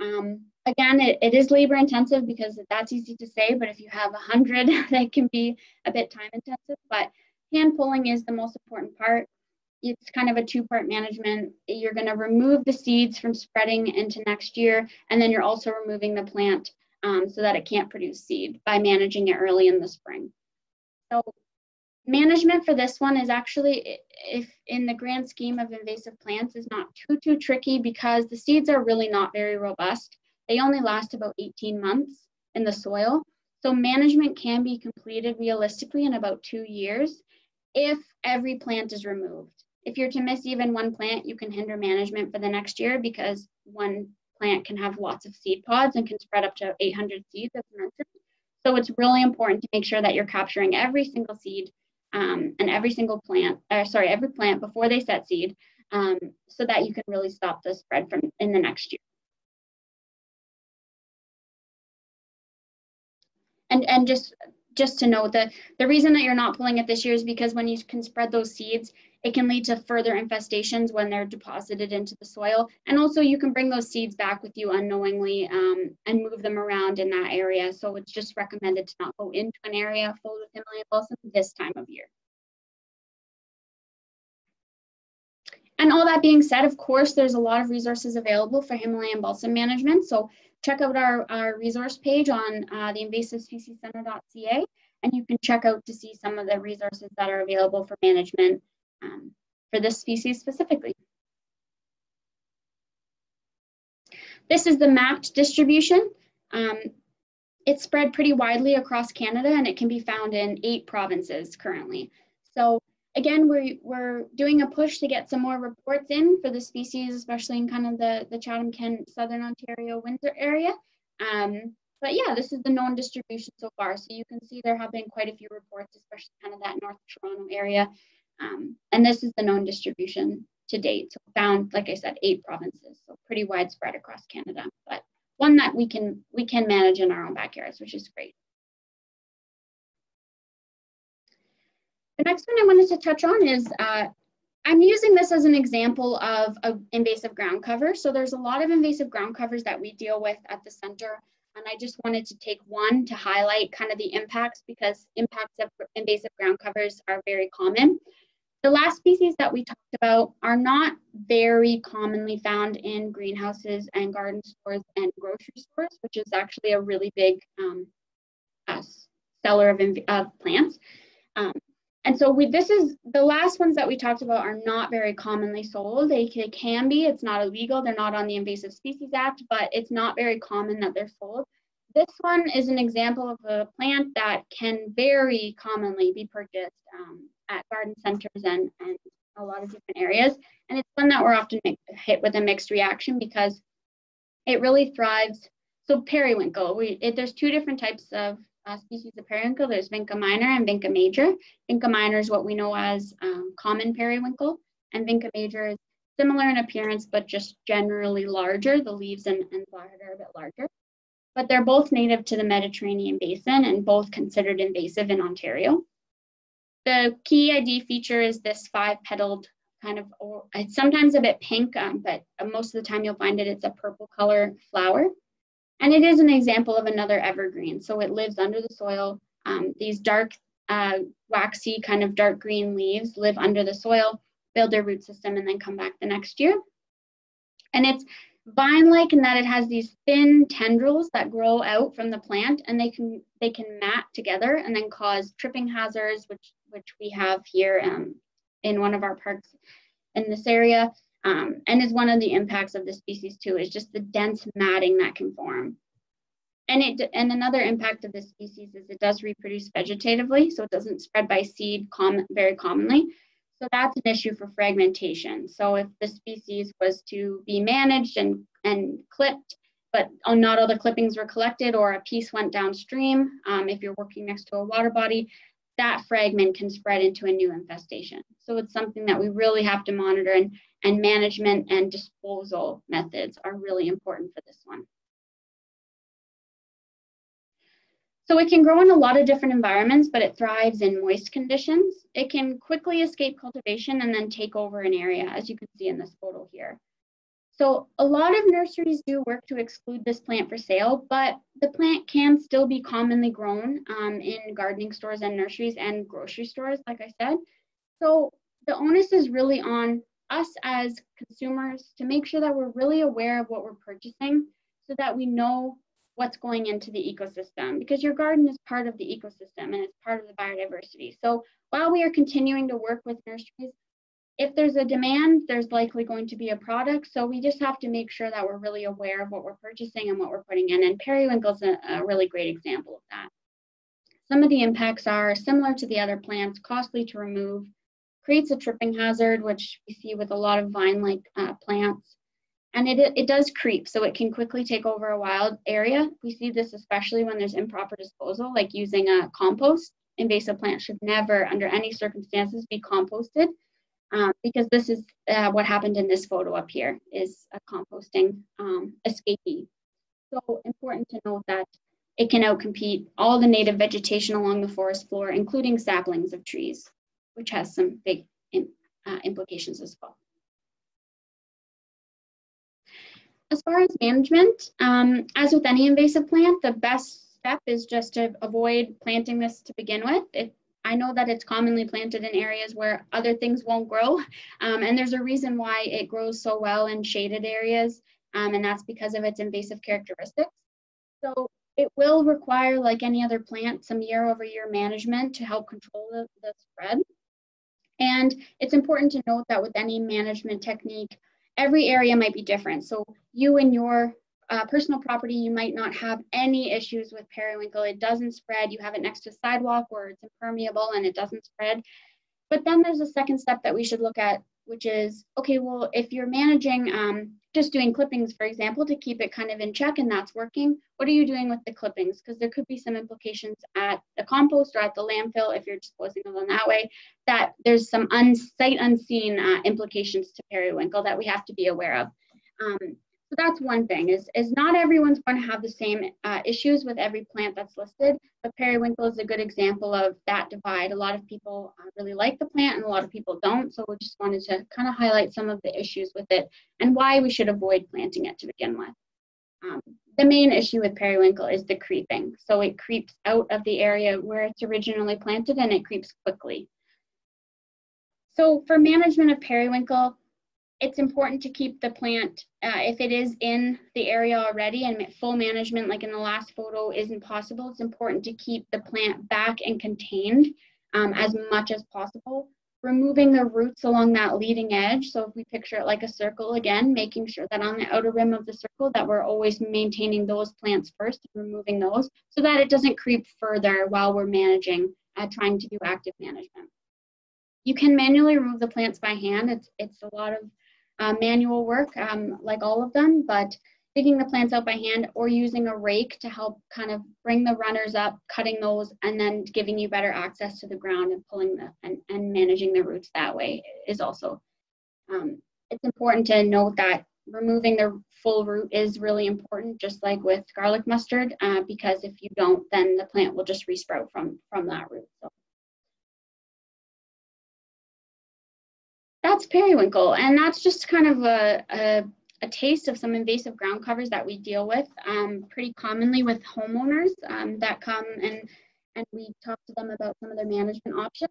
Um, again, it, it is labor intensive because that's easy to say, but if you have a hundred, that can be a bit time intensive, but hand pulling is the most important part. It's kind of a two-part management. You're gonna remove the seeds from spreading into next year, and then you're also removing the plant um, so that it can't produce seed by managing it early in the spring. So management for this one is actually, if in the grand scheme of invasive plants, is not too, too tricky because the seeds are really not very robust. They only last about 18 months in the soil. So management can be completed realistically in about two years if every plant is removed. If you're to miss even one plant, you can hinder management for the next year because one plant can have lots of seed pods and can spread up to 800 seeds, as mentioned. So it's really important to make sure that you're capturing every single seed um, and every single plant, or sorry, every plant before they set seed, um, so that you can really stop the spread from in the next year. And, and just just to know that the reason that you're not pulling it this year is because when you can spread those seeds, it can lead to further infestations when they're deposited into the soil. And also you can bring those seeds back with you unknowingly um, and move them around in that area. So it's just recommended to not go into an area filled with Himalayan balsam this time of year. And all that being said, of course, there's a lot of resources available for Himalayan balsam management. So check out our, our resource page on uh, the invasivespeciescenter.ca and you can check out to see some of the resources that are available for management um, for this species specifically. This is the mapped distribution. Um, it's spread pretty widely across Canada and it can be found in eight provinces currently. So again, we're, we're doing a push to get some more reports in for the species, especially in kind of the, the Chatham-Kent, Southern Ontario, Windsor area. Um, but yeah, this is the known distribution so far. So you can see there have been quite a few reports, especially kind of that North Toronto area. Um, and this is the known distribution to date. So found, like I said, eight provinces, so pretty widespread across Canada, but one that we can we can manage in our own backyards, which is great. The next one I wanted to touch on is uh, I'm using this as an example of an invasive ground cover. So there's a lot of invasive ground covers that we deal with at the center. And I just wanted to take one to highlight kind of the impacts because impacts of invasive ground covers are very common. The last species that we talked about are not very commonly found in greenhouses and garden stores and grocery stores, which is actually a really big um, uh, seller of, of plants. Um, and so we, this is the last ones that we talked about are not very commonly sold. They can, be, it's not illegal. They're not on the Invasive Species Act, but it's not very common that they're sold. This one is an example of a plant that can very commonly be purchased um, at garden centers and, and a lot of different areas. And it's one that we're often hit with a mixed reaction because it really thrives. So periwinkle, we, it, there's two different types of uh, species of periwinkle. There's Vinca minor and Vinca major. Vinca minor is what we know as um, common periwinkle, and Vinca major is similar in appearance, but just generally larger. The leaves and, and are a bit larger. But they're both native to the Mediterranean basin and both considered invasive in Ontario. The key ID feature is this five petaled kind of, it's sometimes a bit pink, um, but most of the time you'll find it, it's a purple color flower. And it is an example of another evergreen. So it lives under the soil. Um, these dark, uh, waxy kind of dark green leaves live under the soil, build their root system, and then come back the next year. And it's vine-like in that it has these thin tendrils that grow out from the plant and they can they can mat together and then cause tripping hazards, which which we have here um, in one of our parks in this area. Um, and is one of the impacts of the species too, is just the dense matting that can form. And it and another impact of this species is it does reproduce vegetatively, so it doesn't spread by seed com very commonly. So that's an issue for fragmentation. So if the species was to be managed and, and clipped, but not all the clippings were collected or a piece went downstream, um, if you're working next to a water body, that fragment can spread into a new infestation. So it's something that we really have to monitor and, and management and disposal methods are really important for this one. So it can grow in a lot of different environments, but it thrives in moist conditions. It can quickly escape cultivation and then take over an area, as you can see in this photo here. So a lot of nurseries do work to exclude this plant for sale, but the plant can still be commonly grown um, in gardening stores and nurseries and grocery stores, like I said. So the onus is really on us as consumers to make sure that we're really aware of what we're purchasing so that we know what's going into the ecosystem because your garden is part of the ecosystem and it's part of the biodiversity. So while we are continuing to work with nurseries, if there's a demand, there's likely going to be a product. So we just have to make sure that we're really aware of what we're purchasing and what we're putting in. And periwinkle is a, a really great example of that. Some of the impacts are similar to the other plants, costly to remove, creates a tripping hazard, which we see with a lot of vine-like uh, plants. And it, it does creep, so it can quickly take over a wild area. We see this especially when there's improper disposal, like using a compost. Invasive plants should never, under any circumstances, be composted um, because this is uh, what happened in this photo up here is a composting um, escapee. So important to note that it can outcompete all the native vegetation along the forest floor, including saplings of trees, which has some big in, uh, implications as well. As far as management, um, as with any invasive plant, the best step is just to avoid planting this to begin with. It I know that it's commonly planted in areas where other things won't grow. Um, and there's a reason why it grows so well in shaded areas um, and that's because of its invasive characteristics. So it will require, like any other plant, some year over year management to help control the, the spread. And it's important to note that with any management technique, every area might be different. So you and your uh, personal property, you might not have any issues with periwinkle. It doesn't spread. You have it next to sidewalk where it's impermeable and it doesn't spread. But then there's a second step that we should look at, which is, okay, well, if you're managing um, just doing clippings, for example, to keep it kind of in check and that's working, what are you doing with the clippings? Because there could be some implications at the compost or at the landfill if you're disposing of them that way, that there's some unsight unseen uh, implications to periwinkle that we have to be aware of. Um, so that's one thing is, is not everyone's going to have the same uh, issues with every plant that's listed, but periwinkle is a good example of that divide. A lot of people uh, really like the plant and a lot of people don't. So we just wanted to kind of highlight some of the issues with it and why we should avoid planting it to begin with. Um, the main issue with periwinkle is the creeping. So it creeps out of the area where it's originally planted and it creeps quickly. So for management of periwinkle, it's important to keep the plant, uh, if it is in the area already and full management, like in the last photo, isn't possible, it's important to keep the plant back and contained um, as much as possible. Removing the roots along that leading edge. So if we picture it like a circle again, making sure that on the outer rim of the circle that we're always maintaining those plants first, and removing those so that it doesn't creep further while we're managing, uh, trying to do active management. You can manually remove the plants by hand. It's, it's a lot of uh, manual work, um, like all of them, but digging the plants out by hand or using a rake to help kind of bring the runners up, cutting those, and then giving you better access to the ground and pulling the and, and managing the roots that way is also. Um, it's important to note that removing the full root is really important, just like with garlic mustard, uh, because if you don't, then the plant will just resprout from, from that root. So. That's periwinkle, and that's just kind of a, a, a, taste of some invasive ground covers that we deal with um, pretty commonly with homeowners um, that come and, and we talk to them about some of their management options.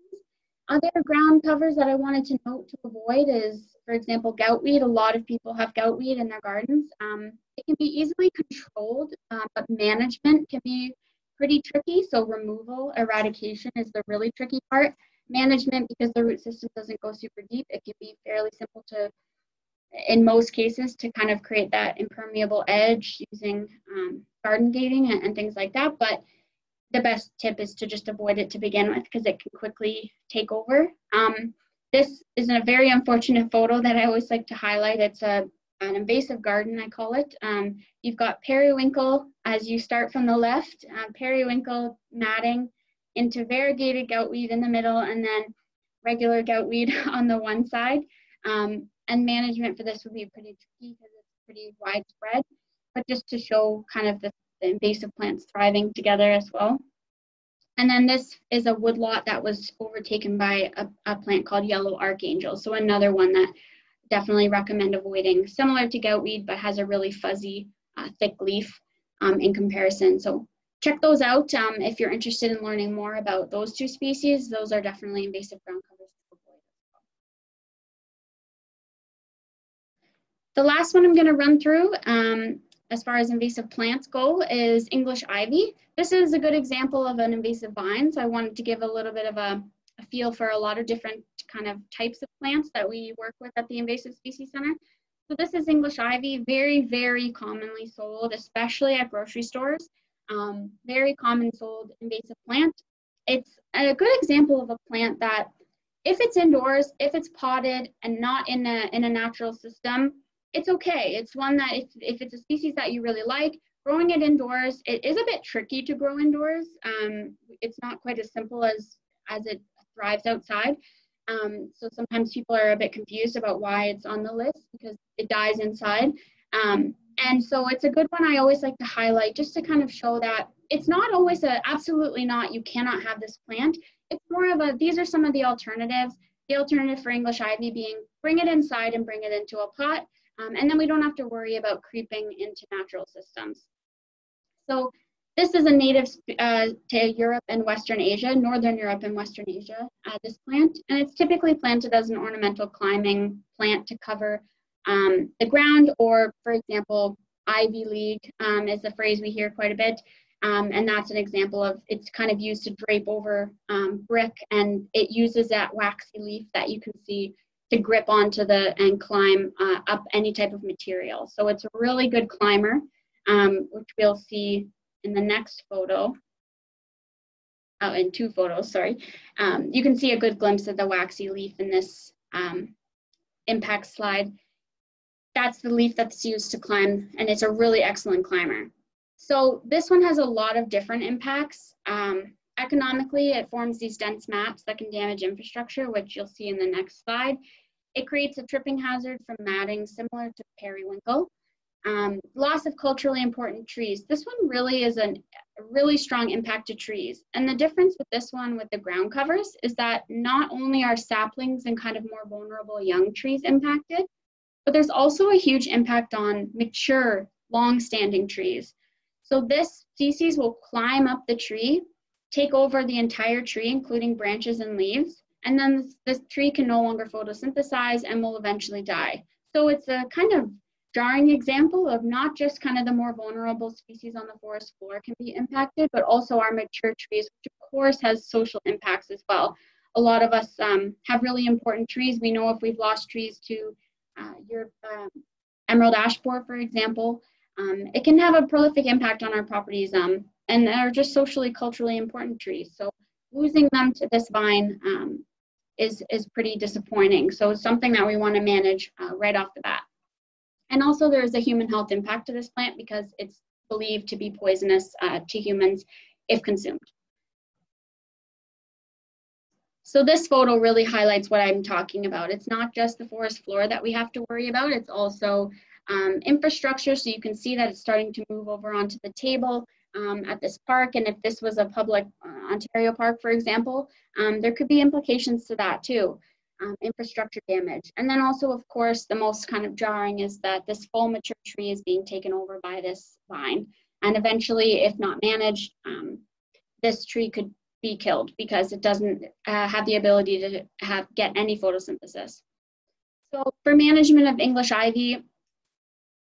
Other ground covers that I wanted to note to avoid is, for example, goutweed. A lot of people have goutweed in their gardens. Um, it can be easily controlled, uh, but management can be pretty tricky. So removal, eradication is the really tricky part management, because the root system doesn't go super deep, it can be fairly simple to, in most cases, to kind of create that impermeable edge using um, garden gating and, and things like that. But the best tip is to just avoid it to begin with because it can quickly take over. Um, this is a very unfortunate photo that I always like to highlight. It's a, an invasive garden, I call it. Um, you've got periwinkle as you start from the left, uh, periwinkle matting, into variegated goutweed in the middle and then regular goutweed on the one side. Um, and management for this would be pretty tricky because it's pretty widespread, but just to show kind of the, the invasive plants thriving together as well. And then this is a woodlot that was overtaken by a, a, plant called yellow archangel. So another one that definitely recommend avoiding, similar to goutweed, but has a really fuzzy, uh, thick leaf um, in comparison. So check those out um, if you're interested in learning more about those two species. Those are definitely invasive ground covers. The last one I'm going to run through um, as far as invasive plants go is English ivy. This is a good example of an invasive vine, so I wanted to give a little bit of a, a feel for a lot of different kind of types of plants that we work with at the Invasive Species Center. So this is English ivy, very, very commonly sold, especially at grocery stores um, very common sold invasive plant. It's a good example of a plant that if it's indoors, if it's potted and not in a, in a natural system, it's okay. It's one that if, if it's a species that you really like, growing it indoors, it is a bit tricky to grow indoors. Um, it's not quite as simple as, as it thrives outside. Um, so sometimes people are a bit confused about why it's on the list because it dies inside. Um, and so it's a good one I always like to highlight just to kind of show that it's not always a absolutely not, you cannot have this plant. It's more of a, these are some of the alternatives. The alternative for English ivy being bring it inside and bring it into a pot. Um, and then we don't have to worry about creeping into natural systems. So this is a native uh, to Europe and Western Asia, Northern Europe and Western Asia, uh, this plant. And it's typically planted as an ornamental climbing plant to cover um, the ground, or for example, Ivy League um, is the phrase we hear quite a bit. Um, and that's an example of it's kind of used to drape over um, brick and it uses that waxy leaf that you can see to grip onto the and climb uh, up any type of material. So it's a really good climber, um, which we'll see in the next photo. Oh, in two photos, sorry. Um, you can see a good glimpse of the waxy leaf in this impact slide. That's the leaf that's used to climb, and it's a really excellent climber. So this one has a lot of different impacts. Um, economically, it forms these dense mats that can damage infrastructure, which you'll see in the next slide. It creates a tripping hazard from matting similar to periwinkle. Um, loss of culturally important trees. This one really is an, a really strong impact to trees. And the difference with this one with the ground covers is that not only are saplings and kind of more vulnerable young trees impacted, but there's also a huge impact on mature, long-standing trees. So this species will climb up the tree, take over the entire tree, including branches and leaves, and then this, tree can no longer photosynthesize and will eventually die. So it's a kind of jarring example of not just kind of the more vulnerable species on the forest floor can be impacted, but also our mature trees, which of course has social impacts as well. A lot of us um, have really important trees. We know if we've lost trees to uh, your um, emerald ash borer, for example, um, it can have a prolific impact on our properties um, and are just socially, culturally important trees. So losing them to this vine um, is, is pretty disappointing. So it's something that we want to manage uh, right off the bat. And also there is a human health impact to this plant because it's believed to be poisonous uh, to humans if consumed. So this photo really highlights what I'm talking about. It's not just the forest floor that we have to worry about, it's also um, infrastructure. So you can see that it's starting to move over onto the table um, at this park. And if this was a public uh, Ontario park, for example, um, there could be implications to that too. Um, infrastructure damage. And then also, of course, the most kind of jarring is that this full mature tree is being taken over by this vine. And eventually, if not managed, um, this tree could be killed because it doesn't uh, have the ability to have get any photosynthesis. So for management of English ivy,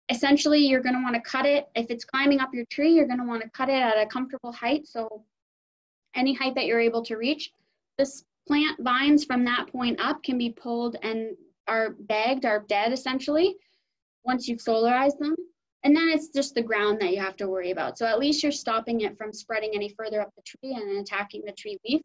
essentially you're going to want to cut it. If it's climbing up your tree, you're going to want to cut it at a comfortable height. So any height that you're able to reach. This plant vines from that point up can be pulled and are bagged, are dead essentially, once you've solarized them. And then it's just the ground that you have to worry about. So at least you're stopping it from spreading any further up the tree and attacking the tree leaf.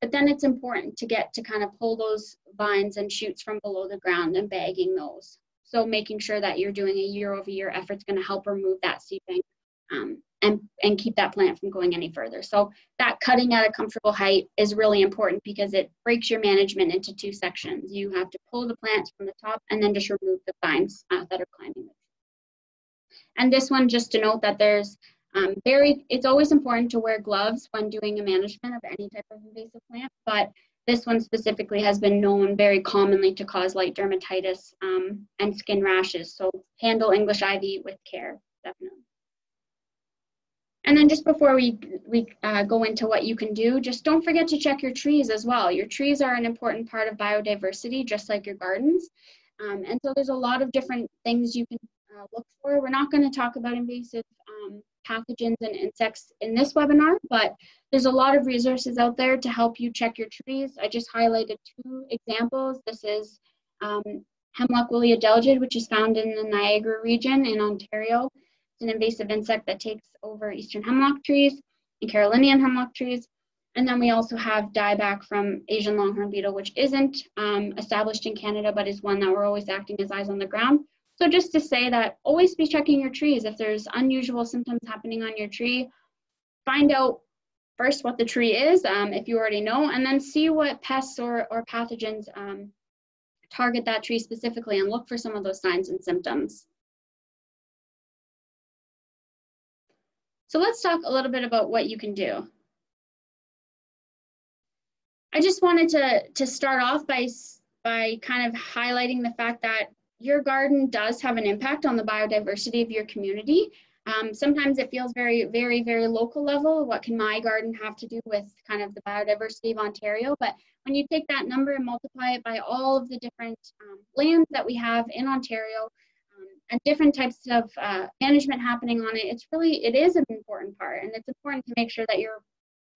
But then it's important to get to kind of pull those vines and shoots from below the ground and bagging those. So making sure that you're doing a year over year effort is going to help remove that seed bank um, and, and keep that plant from going any further. So that cutting at a comfortable height is really important because it breaks your management into two sections. You have to pull the plants from the top and then just remove the vines uh, that are climbing. And this one, just to note that there's um, very, it's always important to wear gloves when doing a management of any type of invasive plant, but this one specifically has been known very commonly to cause light dermatitis um, and skin rashes. So handle English ivy with care, definitely. And then just before we, we uh, go into what you can do, just don't forget to check your trees as well. Your trees are an important part of biodiversity, just like your gardens. Um, and so there's a lot of different things you can uh, look for. We're not going to talk about invasive um, pathogens and insects in this webinar, but there's a lot of resources out there to help you check your trees. I just highlighted two examples. This is um, Hemlock woolly adelgid, which is found in the Niagara region in Ontario. It's an invasive insect that takes over eastern hemlock trees and Carolinian hemlock trees. And then we also have dieback from Asian longhorn beetle, which isn't um, established in Canada, but is one that we're always acting as eyes on the ground. So just to say that always be checking your trees. If there's unusual symptoms happening on your tree, find out first what the tree is, um, if you already know, and then see what pests or, or pathogens um, target that tree specifically and look for some of those signs and symptoms. So let's talk a little bit about what you can do. I just wanted to, to start off by, by kind of highlighting the fact that your garden does have an impact on the biodiversity of your community. Um, sometimes it feels very, very, very local level. What can my garden have to do with kind of the biodiversity of Ontario? But when you take that number and multiply it by all of the different um, lands that we have in Ontario um, and different types of uh, management happening on it, it's really, it is an important part. And it's important to make sure that your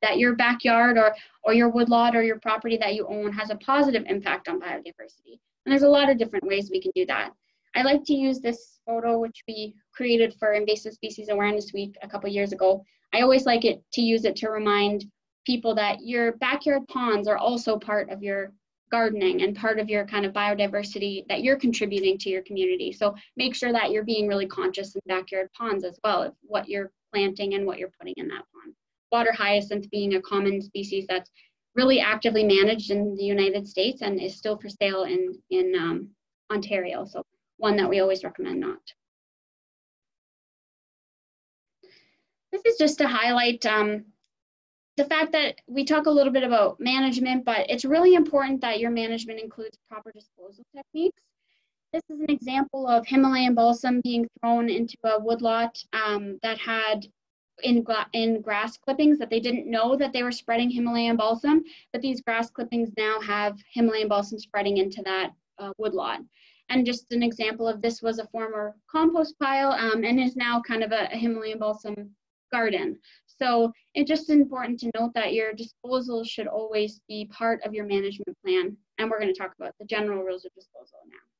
that your backyard or, or your woodlot or your property that you own has a positive impact on biodiversity. And there's a lot of different ways we can do that. I like to use this photo, which we created for Invasive Species Awareness Week a couple years ago. I always like it to use it to remind people that your backyard ponds are also part of your gardening and part of your kind of biodiversity that you're contributing to your community. So make sure that you're being really conscious in backyard ponds as well of what you're planting and what you're putting in that pond. Water hyacinth being a common species that's really actively managed in the United States and is still for sale in, in um, Ontario. So one that we always recommend not. This is just to highlight um, the fact that we talk a little bit about management, but it's really important that your management includes proper disposal techniques. This is an example of Himalayan balsam being thrown into a woodlot um, that had in, in grass clippings that they didn't know that they were spreading Himalayan balsam, but these grass clippings now have Himalayan balsam spreading into that uh, woodlot. And just an example of this was a former compost pile um, and is now kind of a, a, Himalayan balsam garden. So it's just important to note that your disposal should always be part of your management plan. And we're going to talk about the general rules of disposal now.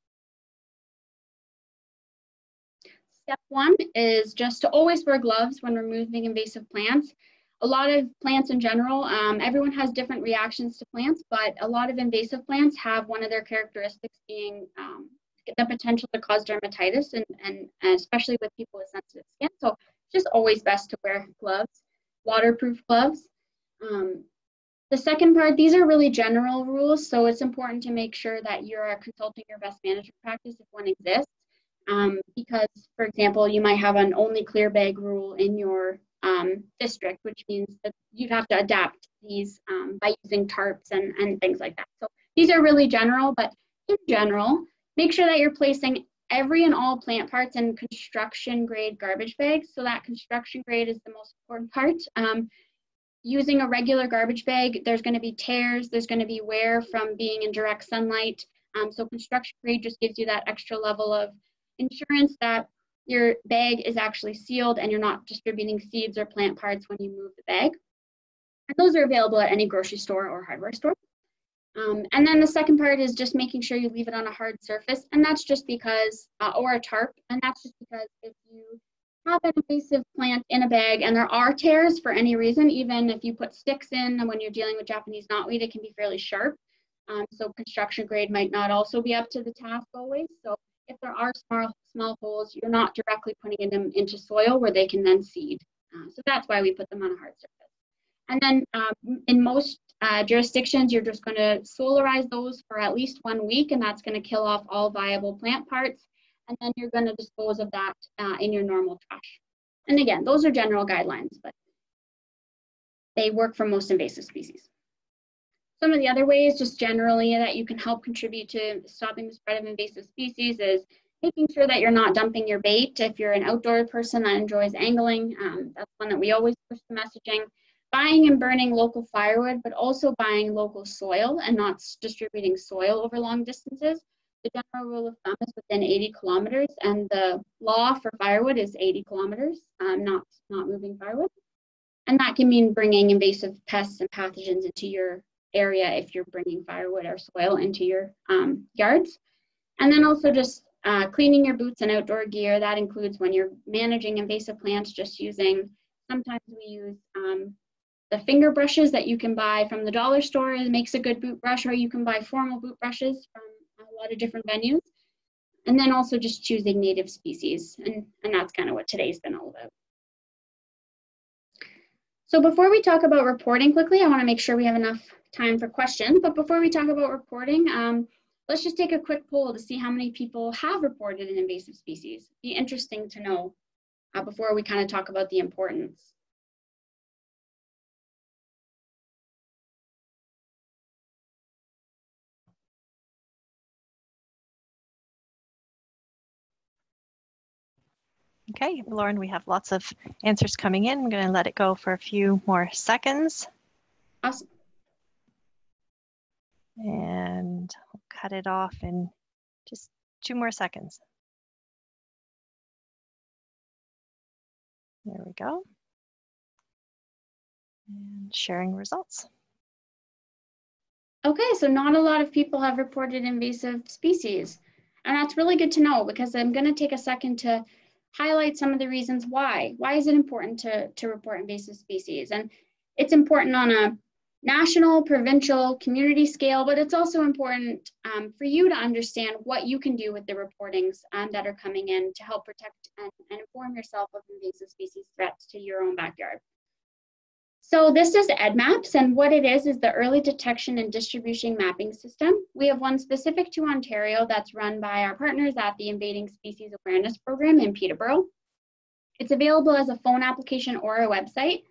Step one is just to always wear gloves when removing invasive plants a lot of plants in general, um, everyone has different reactions to plants, but a lot of invasive plants have one of their characteristics being um, the potential to cause dermatitis and, and, and especially with people with sensitive skin. So just always best to wear gloves, waterproof gloves. Um, the second part, these are really general rules, so it's important to make sure that you're consulting your best management practice if one exists. Um, because, for example, you might have an only clear bag rule in your um, district, which means that you'd have to adapt these um, by using tarps and, and things like that. So these are really general, but in general, Make sure that you're placing every and all plant parts in construction grade garbage bags. So that construction grade is the most important part. Um, using a regular garbage bag, there's going to be tears, there's going to be wear from being in direct sunlight. Um, so construction grade just gives you that extra level of insurance that your bag is actually sealed and you're not distributing seeds or plant parts when you move the bag. And those are available at any grocery store or hardware store. Um, and then the second part is just making sure you leave it on a hard surface. And that's just because, uh, or a tarp, and that's just because if you have an invasive plant in a bag and there are tears for any reason, even if you put sticks in and when you're dealing with Japanese knotweed, it can be fairly sharp. Um, so construction grade might not also be up to the task always. So if there are small, small holes, you're not directly putting them into soil where they can then seed. Uh, so that's why we put them on a hard surface. And then um, in most uh, jurisdictions, you're just going to solarize those for at least one week, and that's going to kill off all viable plant parts. And then you're going to dispose of that uh, in your normal trash. And again, those are general guidelines, but they work for most invasive species. Some of the other ways, just generally, that you can help contribute to stopping the spread of invasive species is making sure that you're not dumping your bait. If you're an outdoor person that enjoys angling, um, that's one that we always push the messaging buying and burning local firewood, but also buying local soil and not distributing soil over long distances. The general rule of thumb is within 80 kilometers, and the law for firewood is 80 kilometers, um, not, not moving firewood. And that can mean bringing invasive pests and pathogens into your area if you're bringing firewood or soil into your um, yards. And then also just uh, cleaning your boots and outdoor gear. That includes when you're managing invasive plants, just using, sometimes we use um, the finger brushes that you can buy from the dollar store it makes a good boot brush, or you can buy formal boot brushes from a lot of different venues. And then also just choosing native species. And, and that's kind of what today's been all about. So before we talk about reporting quickly, I wanna make sure we have enough time for questions. But before we talk about reporting, um, let's just take a quick poll to see how many people have reported an invasive species. Be interesting to know uh, before we kind of talk about the importance. Okay, Lauren, we have lots of answers coming in. I'm going to let it go for a few more seconds. Awesome. And will cut it off in just two more seconds. There we go. And sharing results. Okay, so not a lot of people have reported invasive species. And that's really good to know because I'm going to take a second to highlight some of the reasons why. Why is it important to, to report invasive species? And it's important on a national, provincial, community scale, but it's also important um, for you to understand what you can do with the reportings um, that are coming in to help protect and, and inform yourself of invasive species threats to your own backyard. So this is EDDMapS, and what it is is the Early Detection and Distribution Mapping System. We have one specific to Ontario that's run by our partners at the Invading Species Awareness Program in Peterborough. It's available as a phone application or a website.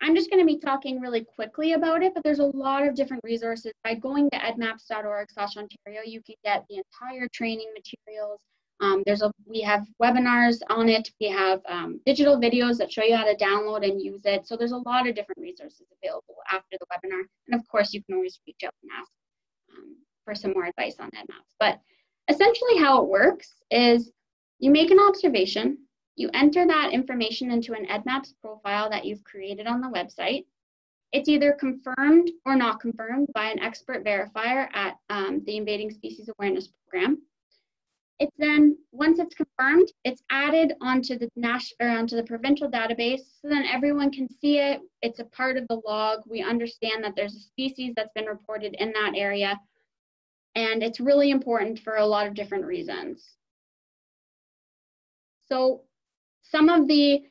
I'm just going to be talking really quickly about it, but there's a lot of different resources. By going to eddmaps.org slash Ontario, you can get the entire training materials, um, there's a we have webinars on it. We have um, digital videos that show you how to download and use it. So there's a lot of different resources available after the webinar. And of course, you can always reach out and ask um, for some more advice on EDDMapS. But essentially how it works is you make an observation, you enter that information into an EDDMapS profile that you've created on the website. It's either confirmed or not confirmed by an expert verifier at um, the Invading Species Awareness Program. It's then, once it's confirmed, it's added onto the national or onto the provincial database so then everyone can see it. It's a part of the log. We understand that there's a species that's been reported in that area. And it's really important for a lot of different reasons. So some of the,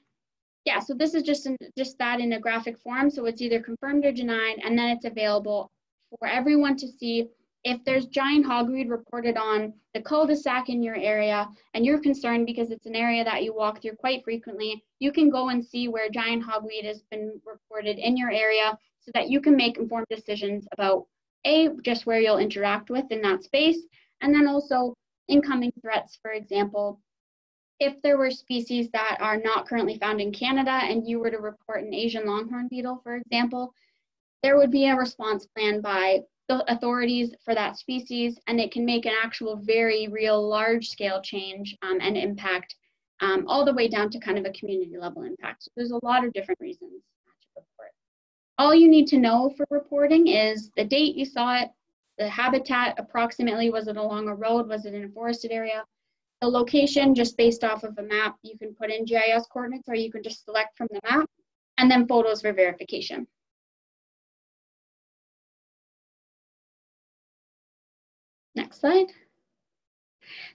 yeah, so this is just, in, just that in a graphic form. So it's either confirmed or denied, and then it's available for everyone to see if there's giant hogweed reported on the cul-de-sac in your area and you're concerned because it's an area that you walk through quite frequently, you can go and see where giant hogweed has been reported in your area so that you can make informed decisions about A, just where you'll interact with in that space, and then also incoming threats, for example, if there were species that are not currently found in Canada and you were to report an Asian longhorn beetle, for example, there would be a response plan by the authorities for that species, and it can make an actual very real large scale change um, and impact um, all the way down to kind of a community level impact. So there's a lot of different reasons to report. All you need to know for reporting is the date you saw it, the habitat approximately, was it along a road, was it in a forested area, the location just based off of a map, you can put in GIS coordinates or you can just select from the map, and then photos for verification. Next slide.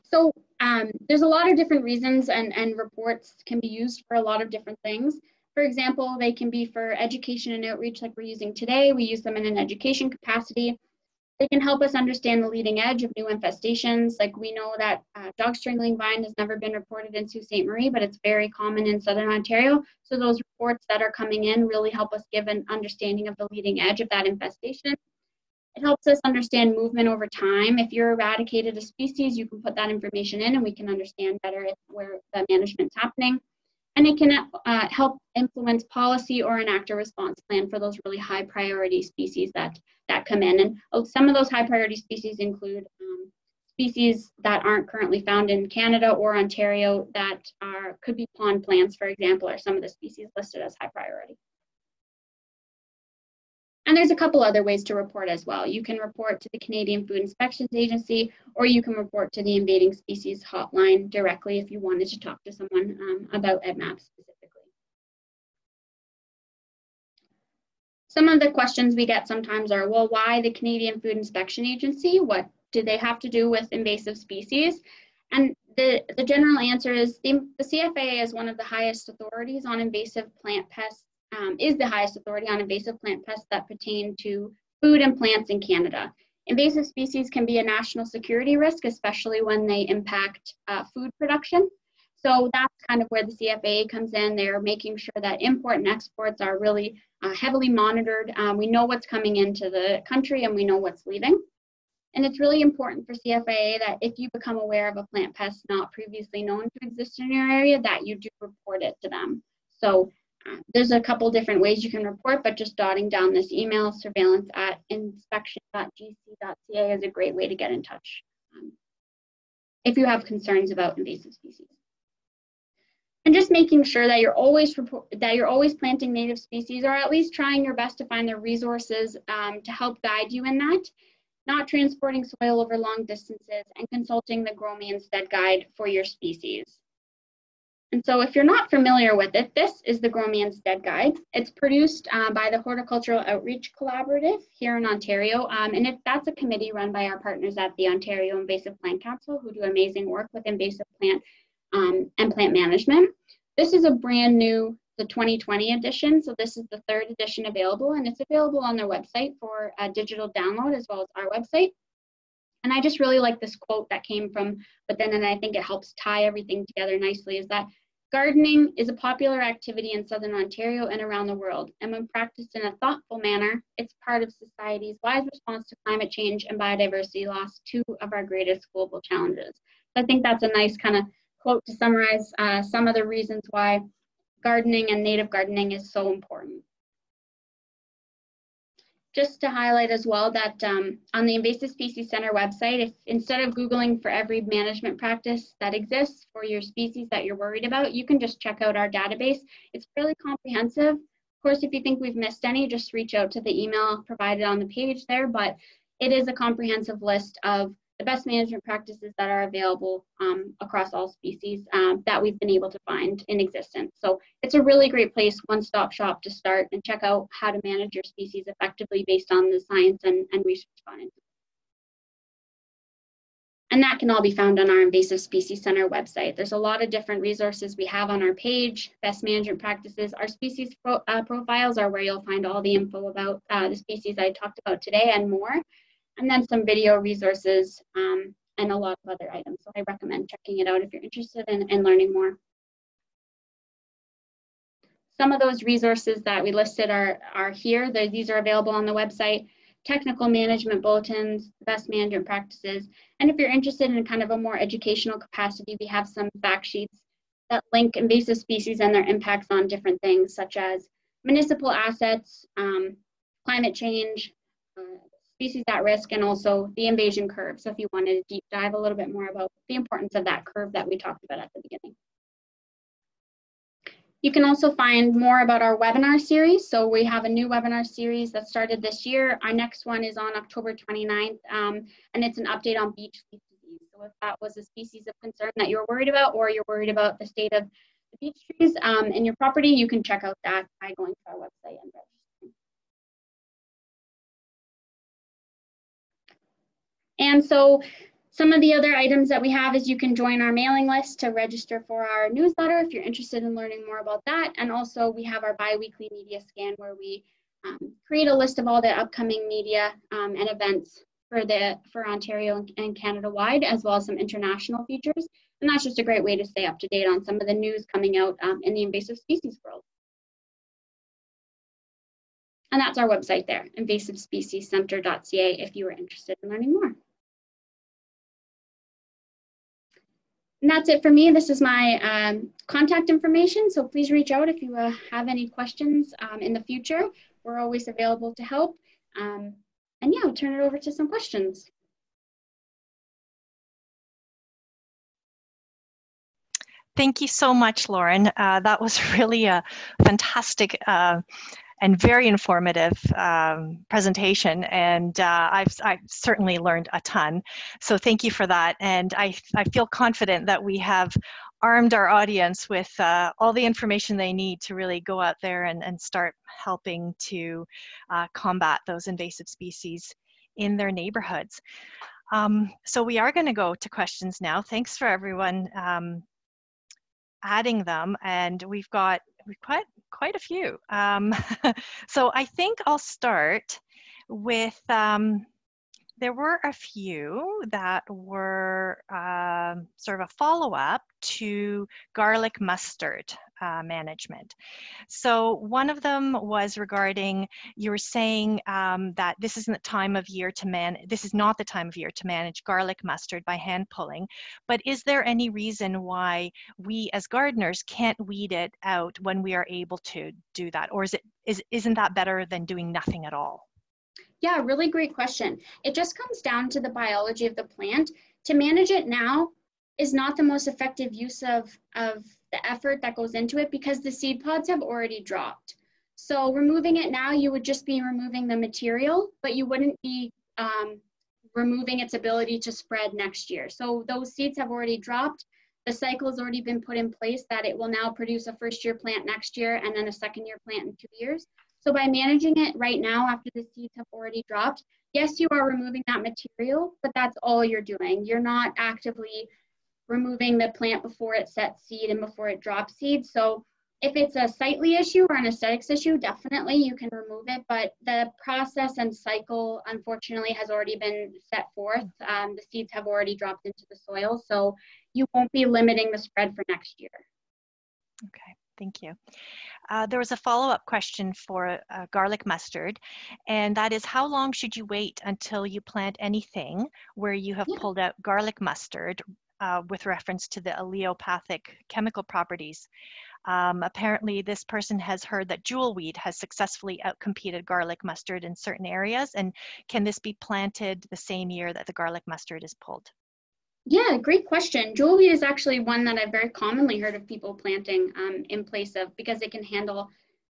So um, there's a lot of different reasons and, and reports can be used for a lot of different things. For example, they can be for education and outreach like we're using today. We use them in an education capacity. They can help us understand the leading edge of new infestations. Like we know that uh, dog strangling vine has never been reported in Sault Ste. Marie, but it's very common in Southern Ontario. So those reports that are coming in really help us give an understanding of the leading edge of that infestation. It helps us understand movement over time. If you're eradicated a species, you can put that information in and we can understand better where the management's happening. And it can uh, help influence policy or enact a response plan for those really high priority species that, that come in. And oh, some of those high priority species include um, species that aren't currently found in Canada or Ontario that are could be pond plants, for example, are some of the species listed as high priority. And there's a couple other ways to report as well. You can report to the Canadian Food Inspections Agency, or you can report to the Invading Species Hotline directly if you wanted to talk to someone um, about EDDMapS specifically. Some of the questions we get sometimes are, well, why the Canadian Food Inspection Agency? What do they have to do with invasive species? And the, the general answer is the, the CFA is one of the highest authorities on invasive plant pests um, is the highest authority on invasive plant pests that pertain to food and plants in Canada. Invasive species can be a national security risk, especially when they impact uh, food production. So that's kind of where the CFA comes in. They're making sure that import and exports are really uh, heavily monitored. Um, we know what's coming into the country and we know what's leaving. And it's really important for CFIA that if you become aware of a plant pest not previously known to exist in your area, that you do report it to them. So there's a couple different ways you can report, but just dotting down this email, surveillance at inspection.gc.ca is a great way to get in touch um, if you have concerns about invasive species. And just making sure that you're always that you're always planting native species, or at least trying your best to find the resources um, to help guide you in that. Not transporting soil over long distances and consulting the Grow Me Instead guide for your species. And so if you're not familiar with it, this is the Grow Me Instead Guide. It's produced uh, by the Horticultural Outreach Collaborative here in Ontario. Um, and it, that's a committee run by our partners at the Ontario Invasive Plant Council who do amazing work with invasive plant um, and plant management. This is a brand new, the 2020 edition. So this is the third edition available and it's available on their website for a digital download as well as our website. And I just really like this quote that came from, but then and I think it helps tie everything together nicely is that Gardening is a popular activity in Southern Ontario and around the world, and when practiced in a thoughtful manner, it's part of society's wise response to climate change and biodiversity loss, two of our greatest global challenges. So I think that's a nice kind of quote to summarize uh, some of the reasons why gardening and native gardening is so important just to highlight as well that um, on the Invasive Species Center website, if instead of Googling for every management practice that exists for your species that you're worried about, you can just check out our database. It's fairly comprehensive. Of course, if you think we've missed any, just reach out to the email provided on the page there, but it is a comprehensive list of the best management practices that are available um, across all species um, that we've been able to find in existence. So it's a really great place, one-stop shop to start and check out how to manage your species effectively based on the science and, and research findings. And that can all be found on our Invasive Species Center website. There's a lot of different resources we have on our page, best management practices. Our species pro, uh, profiles are where you'll find all the info about uh, the species I talked about today and more and then some video resources um, and a lot of other items. So I recommend checking it out if you're interested in, in learning more. Some of those resources that we listed are, are here. These are available on the website. Technical management bulletins, best management practices. And if you're interested in kind of a more educational capacity, we have some fact sheets that link invasive species and their impacts on different things, such as municipal assets, um, climate change, uh, species at risk and also the invasion curve. So if you wanted to deep dive a little bit more about the importance of that curve that we talked about at the beginning. You can also find more about our webinar series. So we have a new webinar series that started this year. Our next one is on October 29th, um, and it's an update on beech leaf disease. So if that was a species of concern that you're worried about, or you're worried about the state of the beech trees um, in your property, you can check out that by going to our website and register. And so some of the other items that we have is you can join our mailing list to register for our newsletter if you're interested in learning more about that. And also we have our biweekly media scan where we um, create a list of all the upcoming media um, and events for the for Ontario and Canada wide, as well as some international features. And that's just a great way to stay up to date on some of the news coming out um, in the invasive species world. And that's our website there, invasivespeciescenter.ca if you are interested in learning more. And that's it for me. This is my um, contact information, so please reach out if you uh, have any questions um, in the future. We're always available to help. Um, and yeah, I'll turn it over to some questions. Thank you so much, Lauren. Uh, that was really a fantastic uh, and very informative um, presentation. And uh, I've, I've certainly learned a ton. So thank you for that. And I, I feel confident that we have armed our audience with uh, all the information they need to really go out there and, and start helping to uh, combat those invasive species in their neighborhoods. Um, so we are going to go to questions now. Thanks for everyone um, adding them. And we've got we've quite quite a few. Um, so I think I'll start with um, there were a few that were um, sort of a follow up to garlic mustard uh, management. So, one of them was regarding you were saying um, that this isn't the time of year to man, this is not the time of year to manage garlic mustard by hand pulling. But is there any reason why we as gardeners can't weed it out when we are able to do that? Or is it, is, isn't that better than doing nothing at all? Yeah, really great question. It just comes down to the biology of the plant. To manage it now is not the most effective use of, of the effort that goes into it because the seed pods have already dropped. So removing it now, you would just be removing the material, but you wouldn't be um, removing its ability to spread next year. So those seeds have already dropped. The cycle has already been put in place that it will now produce a first year plant next year and then a second year plant in two years. So by managing it right now after the seeds have already dropped, yes, you are removing that material, but that's all you're doing. You're not actively removing the plant before it sets seed and before it drops seed. So if it's a sightly issue or an aesthetics issue, definitely you can remove it, but the process and cycle, unfortunately, has already been set forth. Um, the seeds have already dropped into the soil, so you won't be limiting the spread for next year. Okay, thank you. Uh, there was a follow-up question for uh, garlic mustard, and that is how long should you wait until you plant anything where you have yeah. pulled out garlic mustard uh, with reference to the allelopathic chemical properties. Um, apparently, this person has heard that jewelweed has successfully outcompeted garlic mustard in certain areas. And can this be planted the same year that the garlic mustard is pulled? Yeah, great question. Jewelweed is actually one that I've very commonly heard of people planting um, in place of because it can handle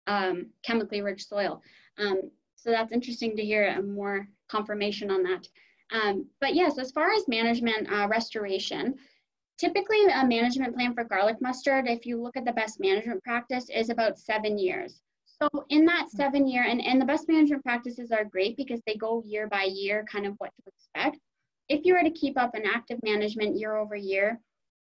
um, chemically rich soil. Um, so that's interesting to hear more confirmation on that. Um, but yes, as far as management uh, restoration, typically a management plan for garlic mustard, if you look at the best management practice, is about seven years. So in that seven year, and, and the best management practices are great because they go year by year, kind of what to expect. If you were to keep up an active management year over year,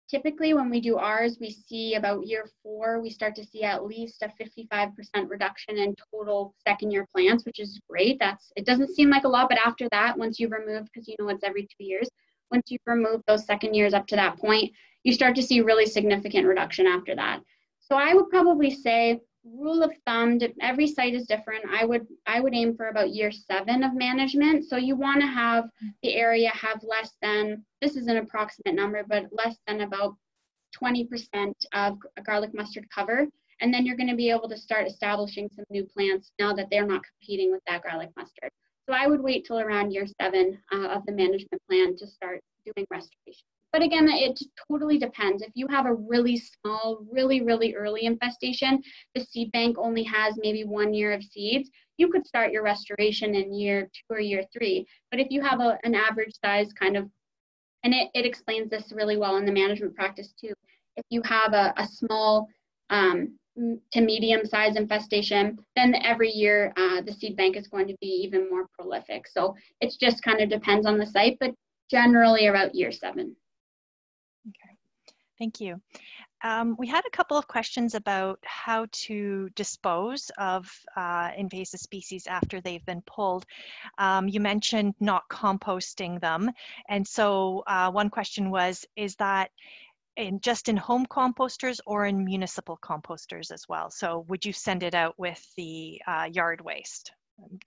typically when we do ours, we see about year four, we start to see at least a 55% reduction in total second year plants, which is great. That's It doesn't seem like a lot, but after that, once you've removed, because you know it's every two years, once you've removed those second years up to that point, you start to see really significant reduction after that. So I would probably say rule of thumb every site is different. I would i would aim for about year seven of management. So you want to have the area have less than this is an approximate number but less than about 20% of garlic mustard cover. And then you're going to be able to start establishing some new plants now that they're not competing with that garlic mustard. So i would wait till around year seven uh, of the management plan to start doing restoration but again, it totally depends. If you have a really small, really, really early infestation, the seed bank only has maybe one year of seeds, you could start your restoration in year two or year three. But if you have a, an average size kind of, and it, it explains this really well in the management practice too, if you have a, a small um, to medium size infestation, then every year uh, the seed bank is going to be even more prolific. So it just kind of depends on the site, but generally about year seven. Thank you. Um, we had a couple of questions about how to dispose of uh, invasive species after they've been pulled. Um, you mentioned not composting them. And so uh, one question was, is that in just in home composters or in municipal composters as well? So would you send it out with the uh, yard waste?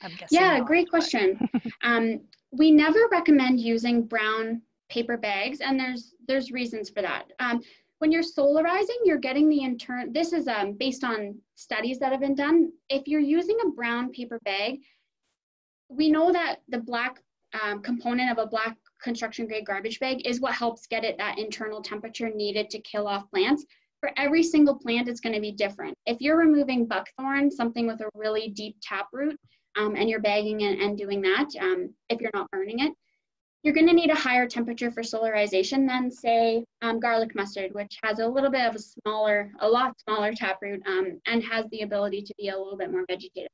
I'm, yeah, not, great question. um, we never recommend using brown paper bags, and there's there's reasons for that. Um, when you're solarizing, you're getting the intern. This is um, based on studies that have been done. If you're using a brown paper bag, we know that the black um, component of a black construction grade garbage bag is what helps get it that internal temperature needed to kill off plants. For every single plant, it's going to be different. If you're removing buckthorn, something with a really deep taproot, um, and you're bagging and, and doing that, um, if you're not burning it, you're going to need a higher temperature for solarization than say um, garlic mustard, which has a little bit of a smaller, a lot smaller taproot um, and has the ability to be a little bit more vegetative.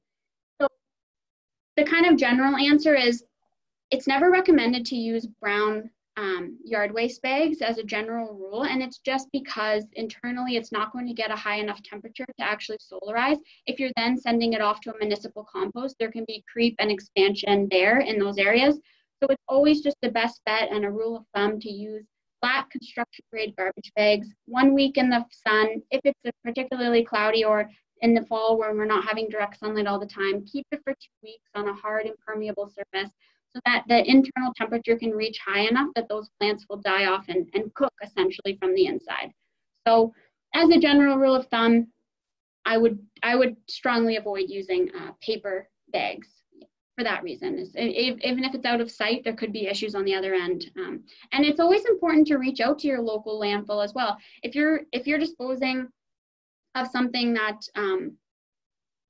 So the kind of general answer is it's never recommended to use brown um, yard waste bags as a general rule, and it's just because internally it's not going to get a high enough temperature to actually solarize. If you're then sending it off to a municipal compost, there can be creep and expansion there in those areas. So it's always just the best bet and a rule of thumb to use flat construction grade garbage bags one week in the sun. If it's particularly cloudy or in the fall when we're not having direct sunlight all the time, keep it for two weeks on a hard impermeable surface so that the internal temperature can reach high enough that those plants will die off and, and cook essentially from the inside. So as a general rule of thumb, I would I would strongly avoid using uh, paper bags for that reason. If, even if it's out of sight, there could be issues on the other end. Um, and it's always important to reach out to your local landfill as well. If you're if you're disposing of something that um,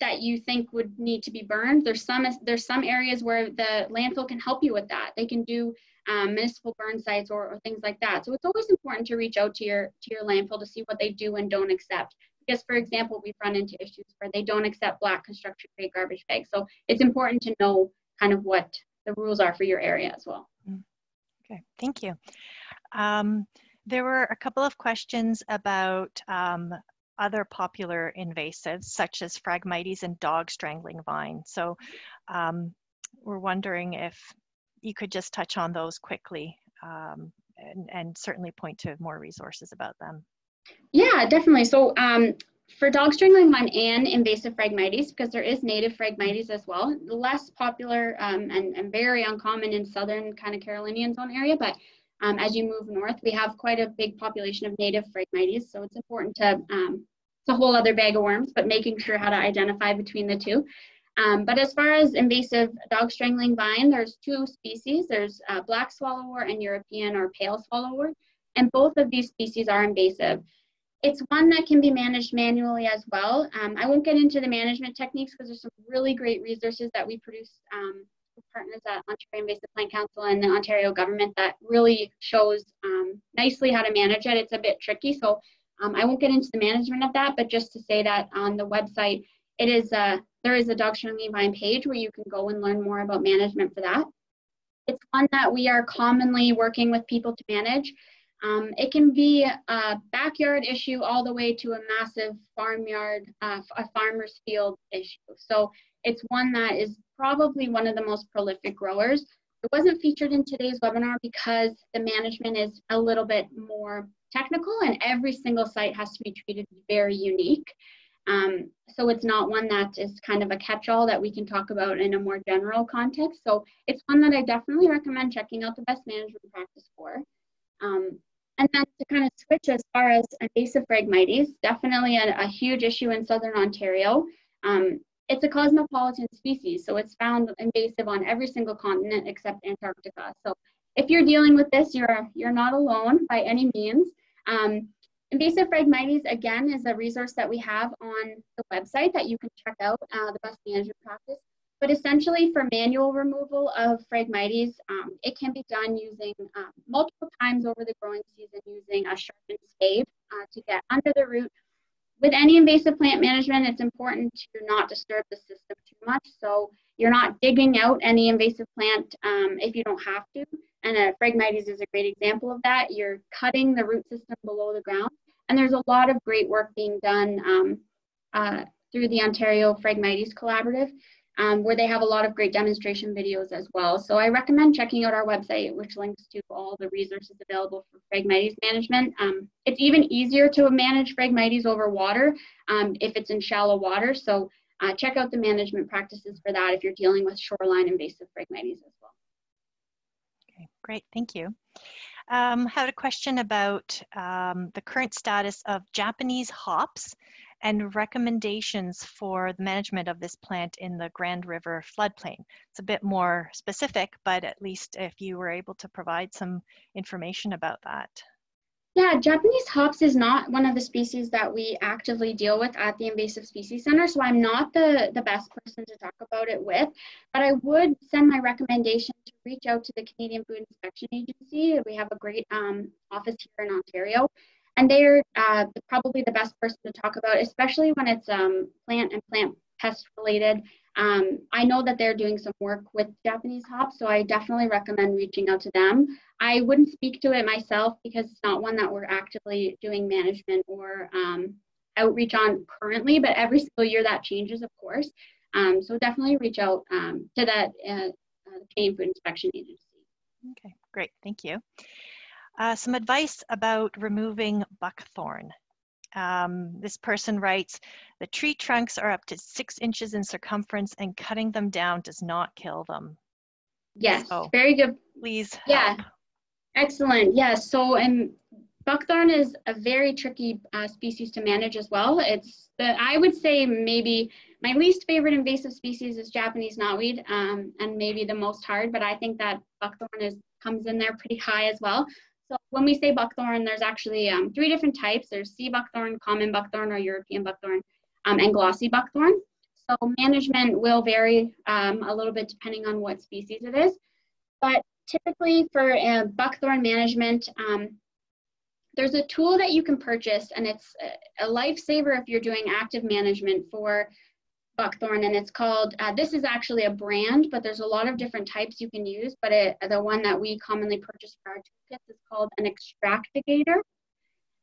that you think would need to be burned, there's some there's some areas where the landfill can help you with that. They can do um, municipal burn sites or, or things like that. So it's always important to reach out to your to your landfill to see what they do and don't accept. Because, for example, we've run into issues where they don't accept black construction grade garbage bags. So it's important to know kind of what the rules are for your area as well. Mm. Okay, thank you. Um, there were a couple of questions about um, other popular invasives such as Phragmites and dog strangling vine. So um, we're wondering if you could just touch on those quickly um, and, and, certainly point to more resources about them. Yeah, definitely. So um, for dog strangling vine and invasive Phragmites, because there is native Phragmites as well, less popular um, and, and, very uncommon in southern kind of Carolinian zone area, but um, as you move north, we have quite a big population of native Phragmites, so it's important to, um, it's a whole other bag of worms, but making sure how to identify between the two. Um, but as far as invasive dog strangling vine, there's two species. There's uh, black swallowwort and European or pale swallowwort, and both of these species are invasive. It's one that can be managed manually as well. Um, I won't get into the management techniques because there's some really great resources that we produce um, with partners at Ontario Invasive Plant Council and the Ontario government that really shows um, nicely how to manage it. It's a bit tricky, so um, I won't get into the management of that, but just to say that on the website, it is a, there is a Dog Strangling Vine page where you can go and learn more about management for that. It's one that we are commonly working with people to manage. Um, it can be a backyard issue all the way to a massive farmyard, uh, a farmer's field issue. So it's one that is probably one of the most prolific growers. It wasn't featured in today's webinar because the management is a little bit more technical and every single site has to be treated very unique. Um, so it's not one that is kind of a catch-all that we can talk about in a more general context. So it's one that I definitely recommend checking out the best management practice for. Um, and then to kind of switch as far as invasive Phragmites, definitely a, a huge issue in Southern Ontario. Um, it's a cosmopolitan species, so it's found invasive on every single continent except Antarctica. So if you're dealing with this, you're, you're not alone by any means. Um, Invasive Phragmites, again, is a resource that we have on the website that you can check out, uh, the best management practice. But essentially, for manual removal of Phragmites, um, it can be done using um, multiple times over the growing season using a sharpened spade uh, to get under the root. With any invasive plant management, it's important to not disturb the system too much. So you're not digging out any invasive plant um, if you don't have to. And a Phragmites is a great example of that. You're cutting the root system below the ground. And there's a lot of great work being done um, uh, through the Ontario Phragmites Collaborative, um, where they have a lot of great demonstration videos as well. So I recommend checking out our website, which links to all the resources available for Phragmites management. Um, it's even easier to manage Phragmites over water um, if it's in shallow water. So uh, check out the management practices for that if you're dealing with shoreline invasive Phragmites as well. Okay, great, thank you. Um, had a question about um, the current status of Japanese hops and recommendations for the management of this plant in the Grand River floodplain. It's a bit more specific, but at least if you were able to provide some information about that. Yeah, Japanese hops is not one of the species that we actively deal with at the Invasive Species Center, so I'm not the, the best person to talk about it with, but I would send my recommendation to reach out to the Canadian Food Inspection Agency. We have a great um, office here in Ontario, and they're uh, probably the best person to talk about, especially when it's um, plant and plant pest related. Um, I know that they're doing some work with Japanese hops, so I definitely recommend reaching out to them. I wouldn't speak to it myself because it's not one that we're actively doing management or um, outreach on currently, but every single year that changes, of course. Um, so definitely reach out um, to that uh, uh, Canadian Food Inspection Agency. Okay, great, thank you. Uh, some advice about removing buckthorn. Um, this person writes, the tree trunks are up to six inches in circumference and cutting them down does not kill them. Yes, so, very good. Please help. Yeah, excellent. Yeah, so and buckthorn is a very tricky uh, species to manage as well. It's the, I would say maybe my least favorite invasive species is Japanese knotweed um, and maybe the most hard, but I think that buckthorn is comes in there pretty high as well. So when we say buckthorn, there's actually um, three different types. There's sea buckthorn, common buckthorn, or European buckthorn, um, and glossy buckthorn. So management will vary um, a little bit depending on what species it is. But typically for uh, buckthorn management, um, there's a tool that you can purchase and it's a lifesaver if you're doing active management for buckthorn and it's called, uh, this is actually a brand, but there's a lot of different types you can use, but it, the one that we commonly purchase for our toolkits is called an extractigator.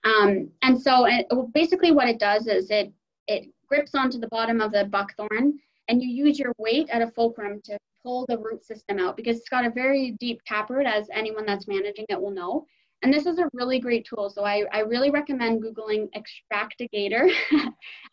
Um, and so it, basically what it does is it, it grips onto the bottom of the buckthorn and you use your weight at a fulcrum to pull the root system out because it's got a very deep taproot as anyone that's managing it will know. And this is a really great tool. So I, I really recommend Googling Extractigator.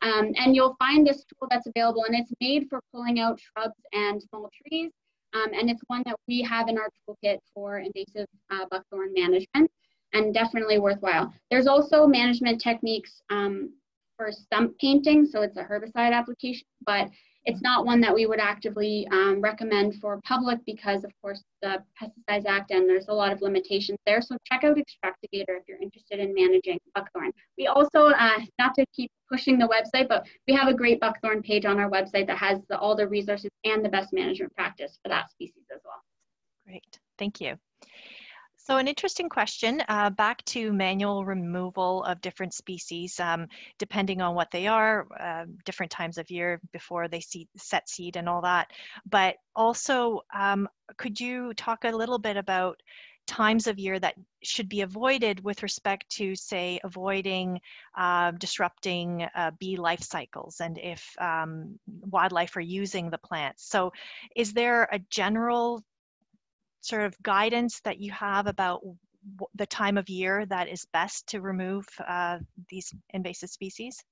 um, and you'll find this tool that's available and it's made for pulling out shrubs and small trees. Um, and it's one that we have in our toolkit for invasive uh, buckthorn management and definitely worthwhile. There's also management techniques um, for stump painting. So it's a herbicide application, but it's not one that we would actively um, recommend for public because, of course, the Pesticides Act and there's a lot of limitations there. So check out Extractigator if you're interested in managing buckthorn. We also, uh, not to keep pushing the website, but we have a great buckthorn page on our website that has the, all the resources and the best management practice for that species as well. Great, thank you. So an interesting question, uh, back to manual removal of different species, um, depending on what they are, uh, different times of year before they seed, set seed and all that. But also, um, could you talk a little bit about times of year that should be avoided with respect to, say, avoiding uh, disrupting uh, bee life cycles and if um, wildlife are using the plants. So is there a general sort of guidance that you have about the time of year that is best to remove uh, these invasive species?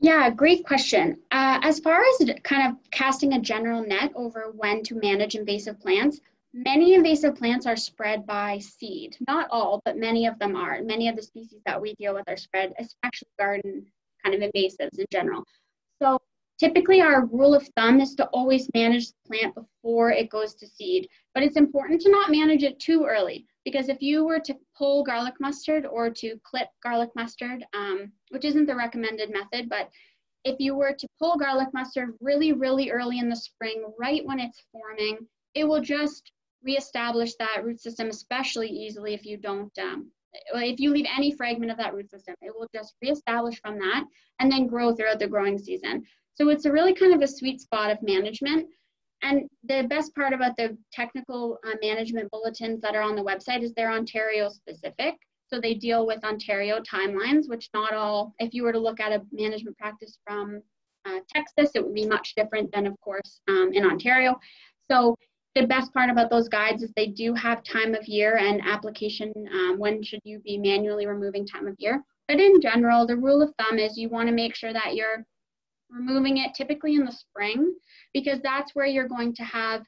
Yeah, great question. Uh, as far as kind of casting a general net over when to manage invasive plants, many invasive plants are spread by seed. Not all, but many of them are. Many of the species that we deal with are spread, especially garden kind of invasives in general. So Typically, our rule of thumb is to always manage the plant before it goes to seed, but it's important to not manage it too early because if you were to pull garlic mustard or to clip garlic mustard, um, which isn't the recommended method, but if you were to pull garlic mustard really, really early in the spring, right when it's forming, it will just reestablish that root system especially easily if you don't um, if you leave any fragment of that root system, it will just reestablish from that and then grow throughout the growing season. So it's a really kind of a sweet spot of management. And the best part about the technical uh, management bulletins that are on the website is they're Ontario specific. So they deal with Ontario timelines, which not all, if you were to look at a management practice from uh, Texas, it would be much different than, of course, um, in Ontario. So the best part about those guides is they do have time of year and application. Um, when should you be manually removing time of year? But in general, the rule of thumb is you want to make sure that you're removing it typically in the spring because that's where you're going to have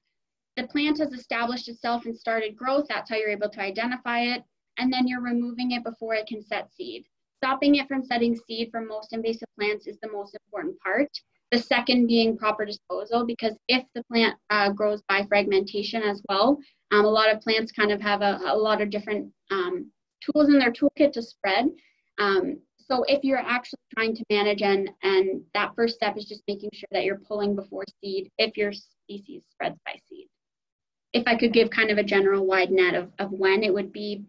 the plant has established itself and started growth. That's how you're able to identify it. And then you're removing it before it can set seed. Stopping it from setting seed for most invasive plants is the most important part. The second being proper disposal, because if the plant uh, grows by fragmentation as well, um, a lot of plants kind of have a, a lot of different um, tools in their toolkit to spread. Um, so if you're actually trying to manage and and that first step is just making sure that you're pulling before seed if your species spreads by seed. If i could give kind of a general wide net of, of when it would be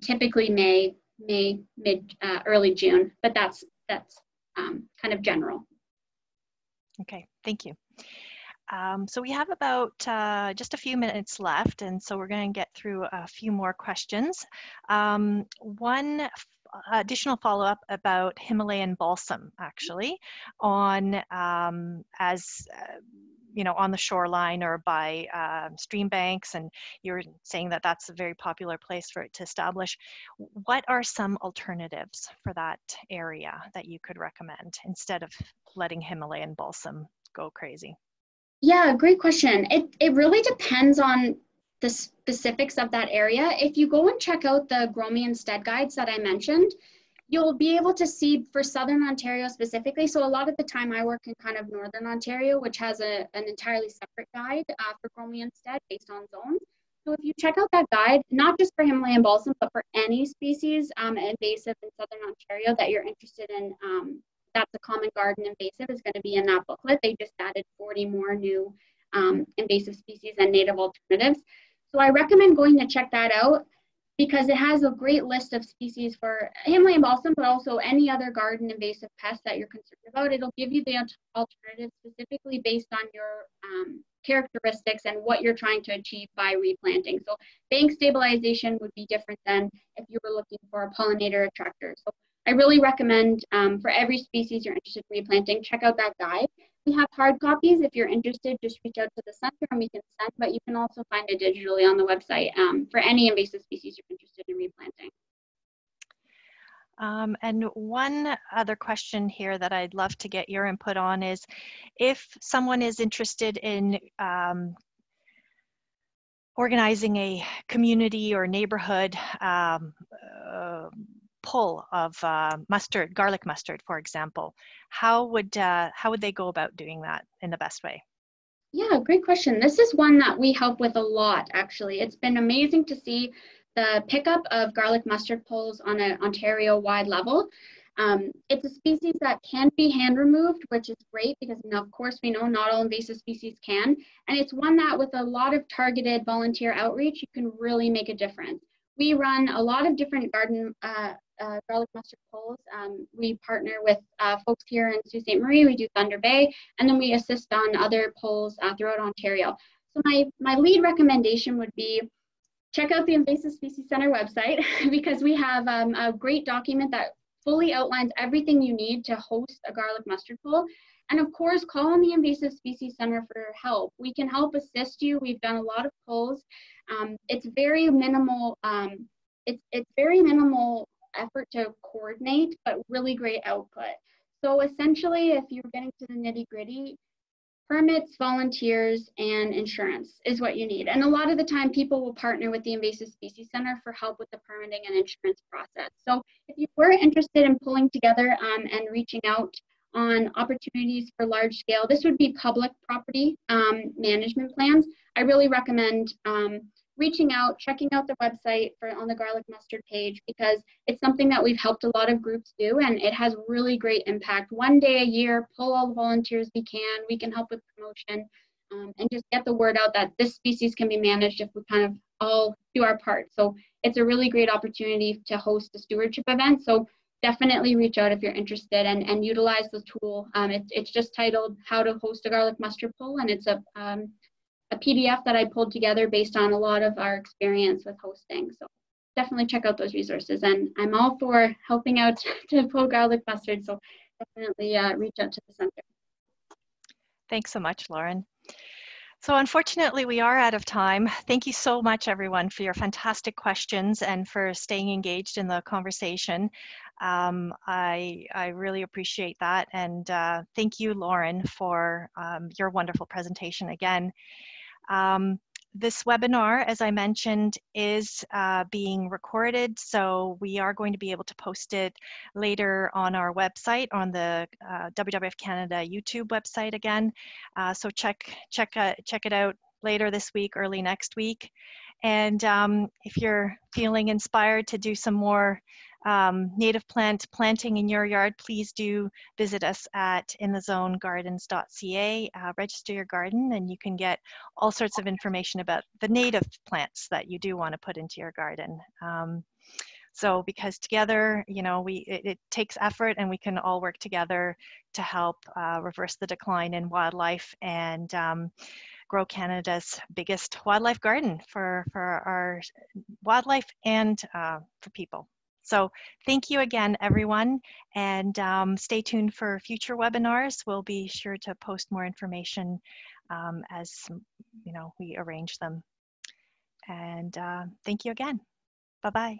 typically may may mid uh, early june but that's that's um, kind of general. Okay thank you. Um, so we have about uh, just a few minutes left, and so we're going to get through a few more questions. Um, one additional follow-up about Himalayan balsam, actually, on um, as uh, you know, on the shoreline or by um, stream banks, and you're saying that that's a very popular place for it to establish. What are some alternatives for that area that you could recommend instead of letting Himalayan balsam go crazy? Yeah, great question. It, it really depends on the specifics of that area. If you go and check out the Grow Me Instead guides that I mentioned, you'll be able to see for Southern Ontario specifically. So a lot of the time I work in kind of Northern Ontario, which has a, an entirely separate guide uh, for Grow Me Instead based on zones. So if you check out that guide, not just for Himalayan balsam, but for any species um, invasive in Southern Ontario that you're interested in, um, that's a common garden invasive is going to be in that booklet. They just added 40 more new um, invasive species and native alternatives. So I recommend going to check that out because it has a great list of species for Himalayan balsam, but also any other garden invasive pest that you're concerned about. It'll give you the alternative specifically based on your um, characteristics and what you're trying to achieve by replanting. So bank stabilization would be different than if you were looking for a pollinator attractor. So I really recommend um, for every species you're interested in replanting, check out that guide. We have hard copies. If you're interested, just reach out to the center and we can send, but you can also find it digitally on the website um, for any invasive species you're interested in replanting. Um, and one other question here that I'd love to get your input on is if someone is interested in um, organizing a community or neighborhood um, uh, pull of uh, mustard, garlic mustard, for example, how would uh, how would they go about doing that in the best way? Yeah, great question. This is one that we help with a lot, actually. It's been amazing to see the pickup of garlic mustard pulls on an Ontario-wide level. Um, it's a species that can be hand removed, which is great because of course we know not all invasive species can. And it's one that with a lot of targeted volunteer outreach, you can really make a difference. We run a lot of different garden uh, uh, garlic mustard pulls. Um, we partner with uh, folks here in Sault Ste. Marie, we do Thunder Bay, and then we assist on other pulls uh, throughout Ontario. So my, my lead recommendation would be check out the Invasive Species Center website because we have um, a great document that fully outlines everything you need to host a garlic mustard pull. And of course, call on the Invasive Species Center for help. We can help assist you. We've done a lot of pulls. Um, it's very minimal. Um, it's it's very minimal effort to coordinate, but really great output. So essentially, if you're getting to the nitty gritty, permits, volunteers, and insurance is what you need. And a lot of the time, people will partner with the Invasive Species Center for help with the permitting and insurance process. So if you were interested in pulling together um, and reaching out on opportunities for large scale, this would be public property um, management plans. I really recommend um, reaching out, checking out the website for on the garlic mustard page because it's something that we've helped a lot of groups do and it has really great impact. One day a year, pull all the volunteers we can, we can help with promotion um, and just get the word out that this species can be managed if we kind of all do our part. So it's a really great opportunity to host a stewardship event. So definitely reach out if you're interested and, and utilize the tool. Um, it, it's just titled How to Host a Garlic Mustard Pull and it's a um, a PDF that I pulled together based on a lot of our experience with hosting. So definitely check out those resources. And I'm all for helping out to pull garlic mustard. So definitely uh, reach out to the center. Thanks so much, Lauren. So unfortunately, we are out of time. Thank you so much, everyone, for your fantastic questions and for staying engaged in the conversation. Um, I, I really appreciate that. And uh, thank you, Lauren, for um, your wonderful presentation again. Um, this webinar, as I mentioned, is uh, being recorded, so we are going to be able to post it later on our website, on the uh, WWF Canada YouTube website again. Uh, so check check uh, check it out later this week, early next week. And um, if you're feeling inspired to do some more um, native plant planting in your yard, please do visit us at inthezonegardens.ca. Uh, register your garden and you can get all sorts of information about the native plants that you do want to put into your garden. Um, so because together, you know, we it, it, takes effort and we can all work together to help uh, reverse the decline in wildlife and um, grow Canada's biggest wildlife garden for, for our wildlife and uh, for people. So thank you again, everyone, and um, stay tuned for future webinars. We'll be sure to post more information um, as you know we arrange them. And uh, thank you again. Bye bye.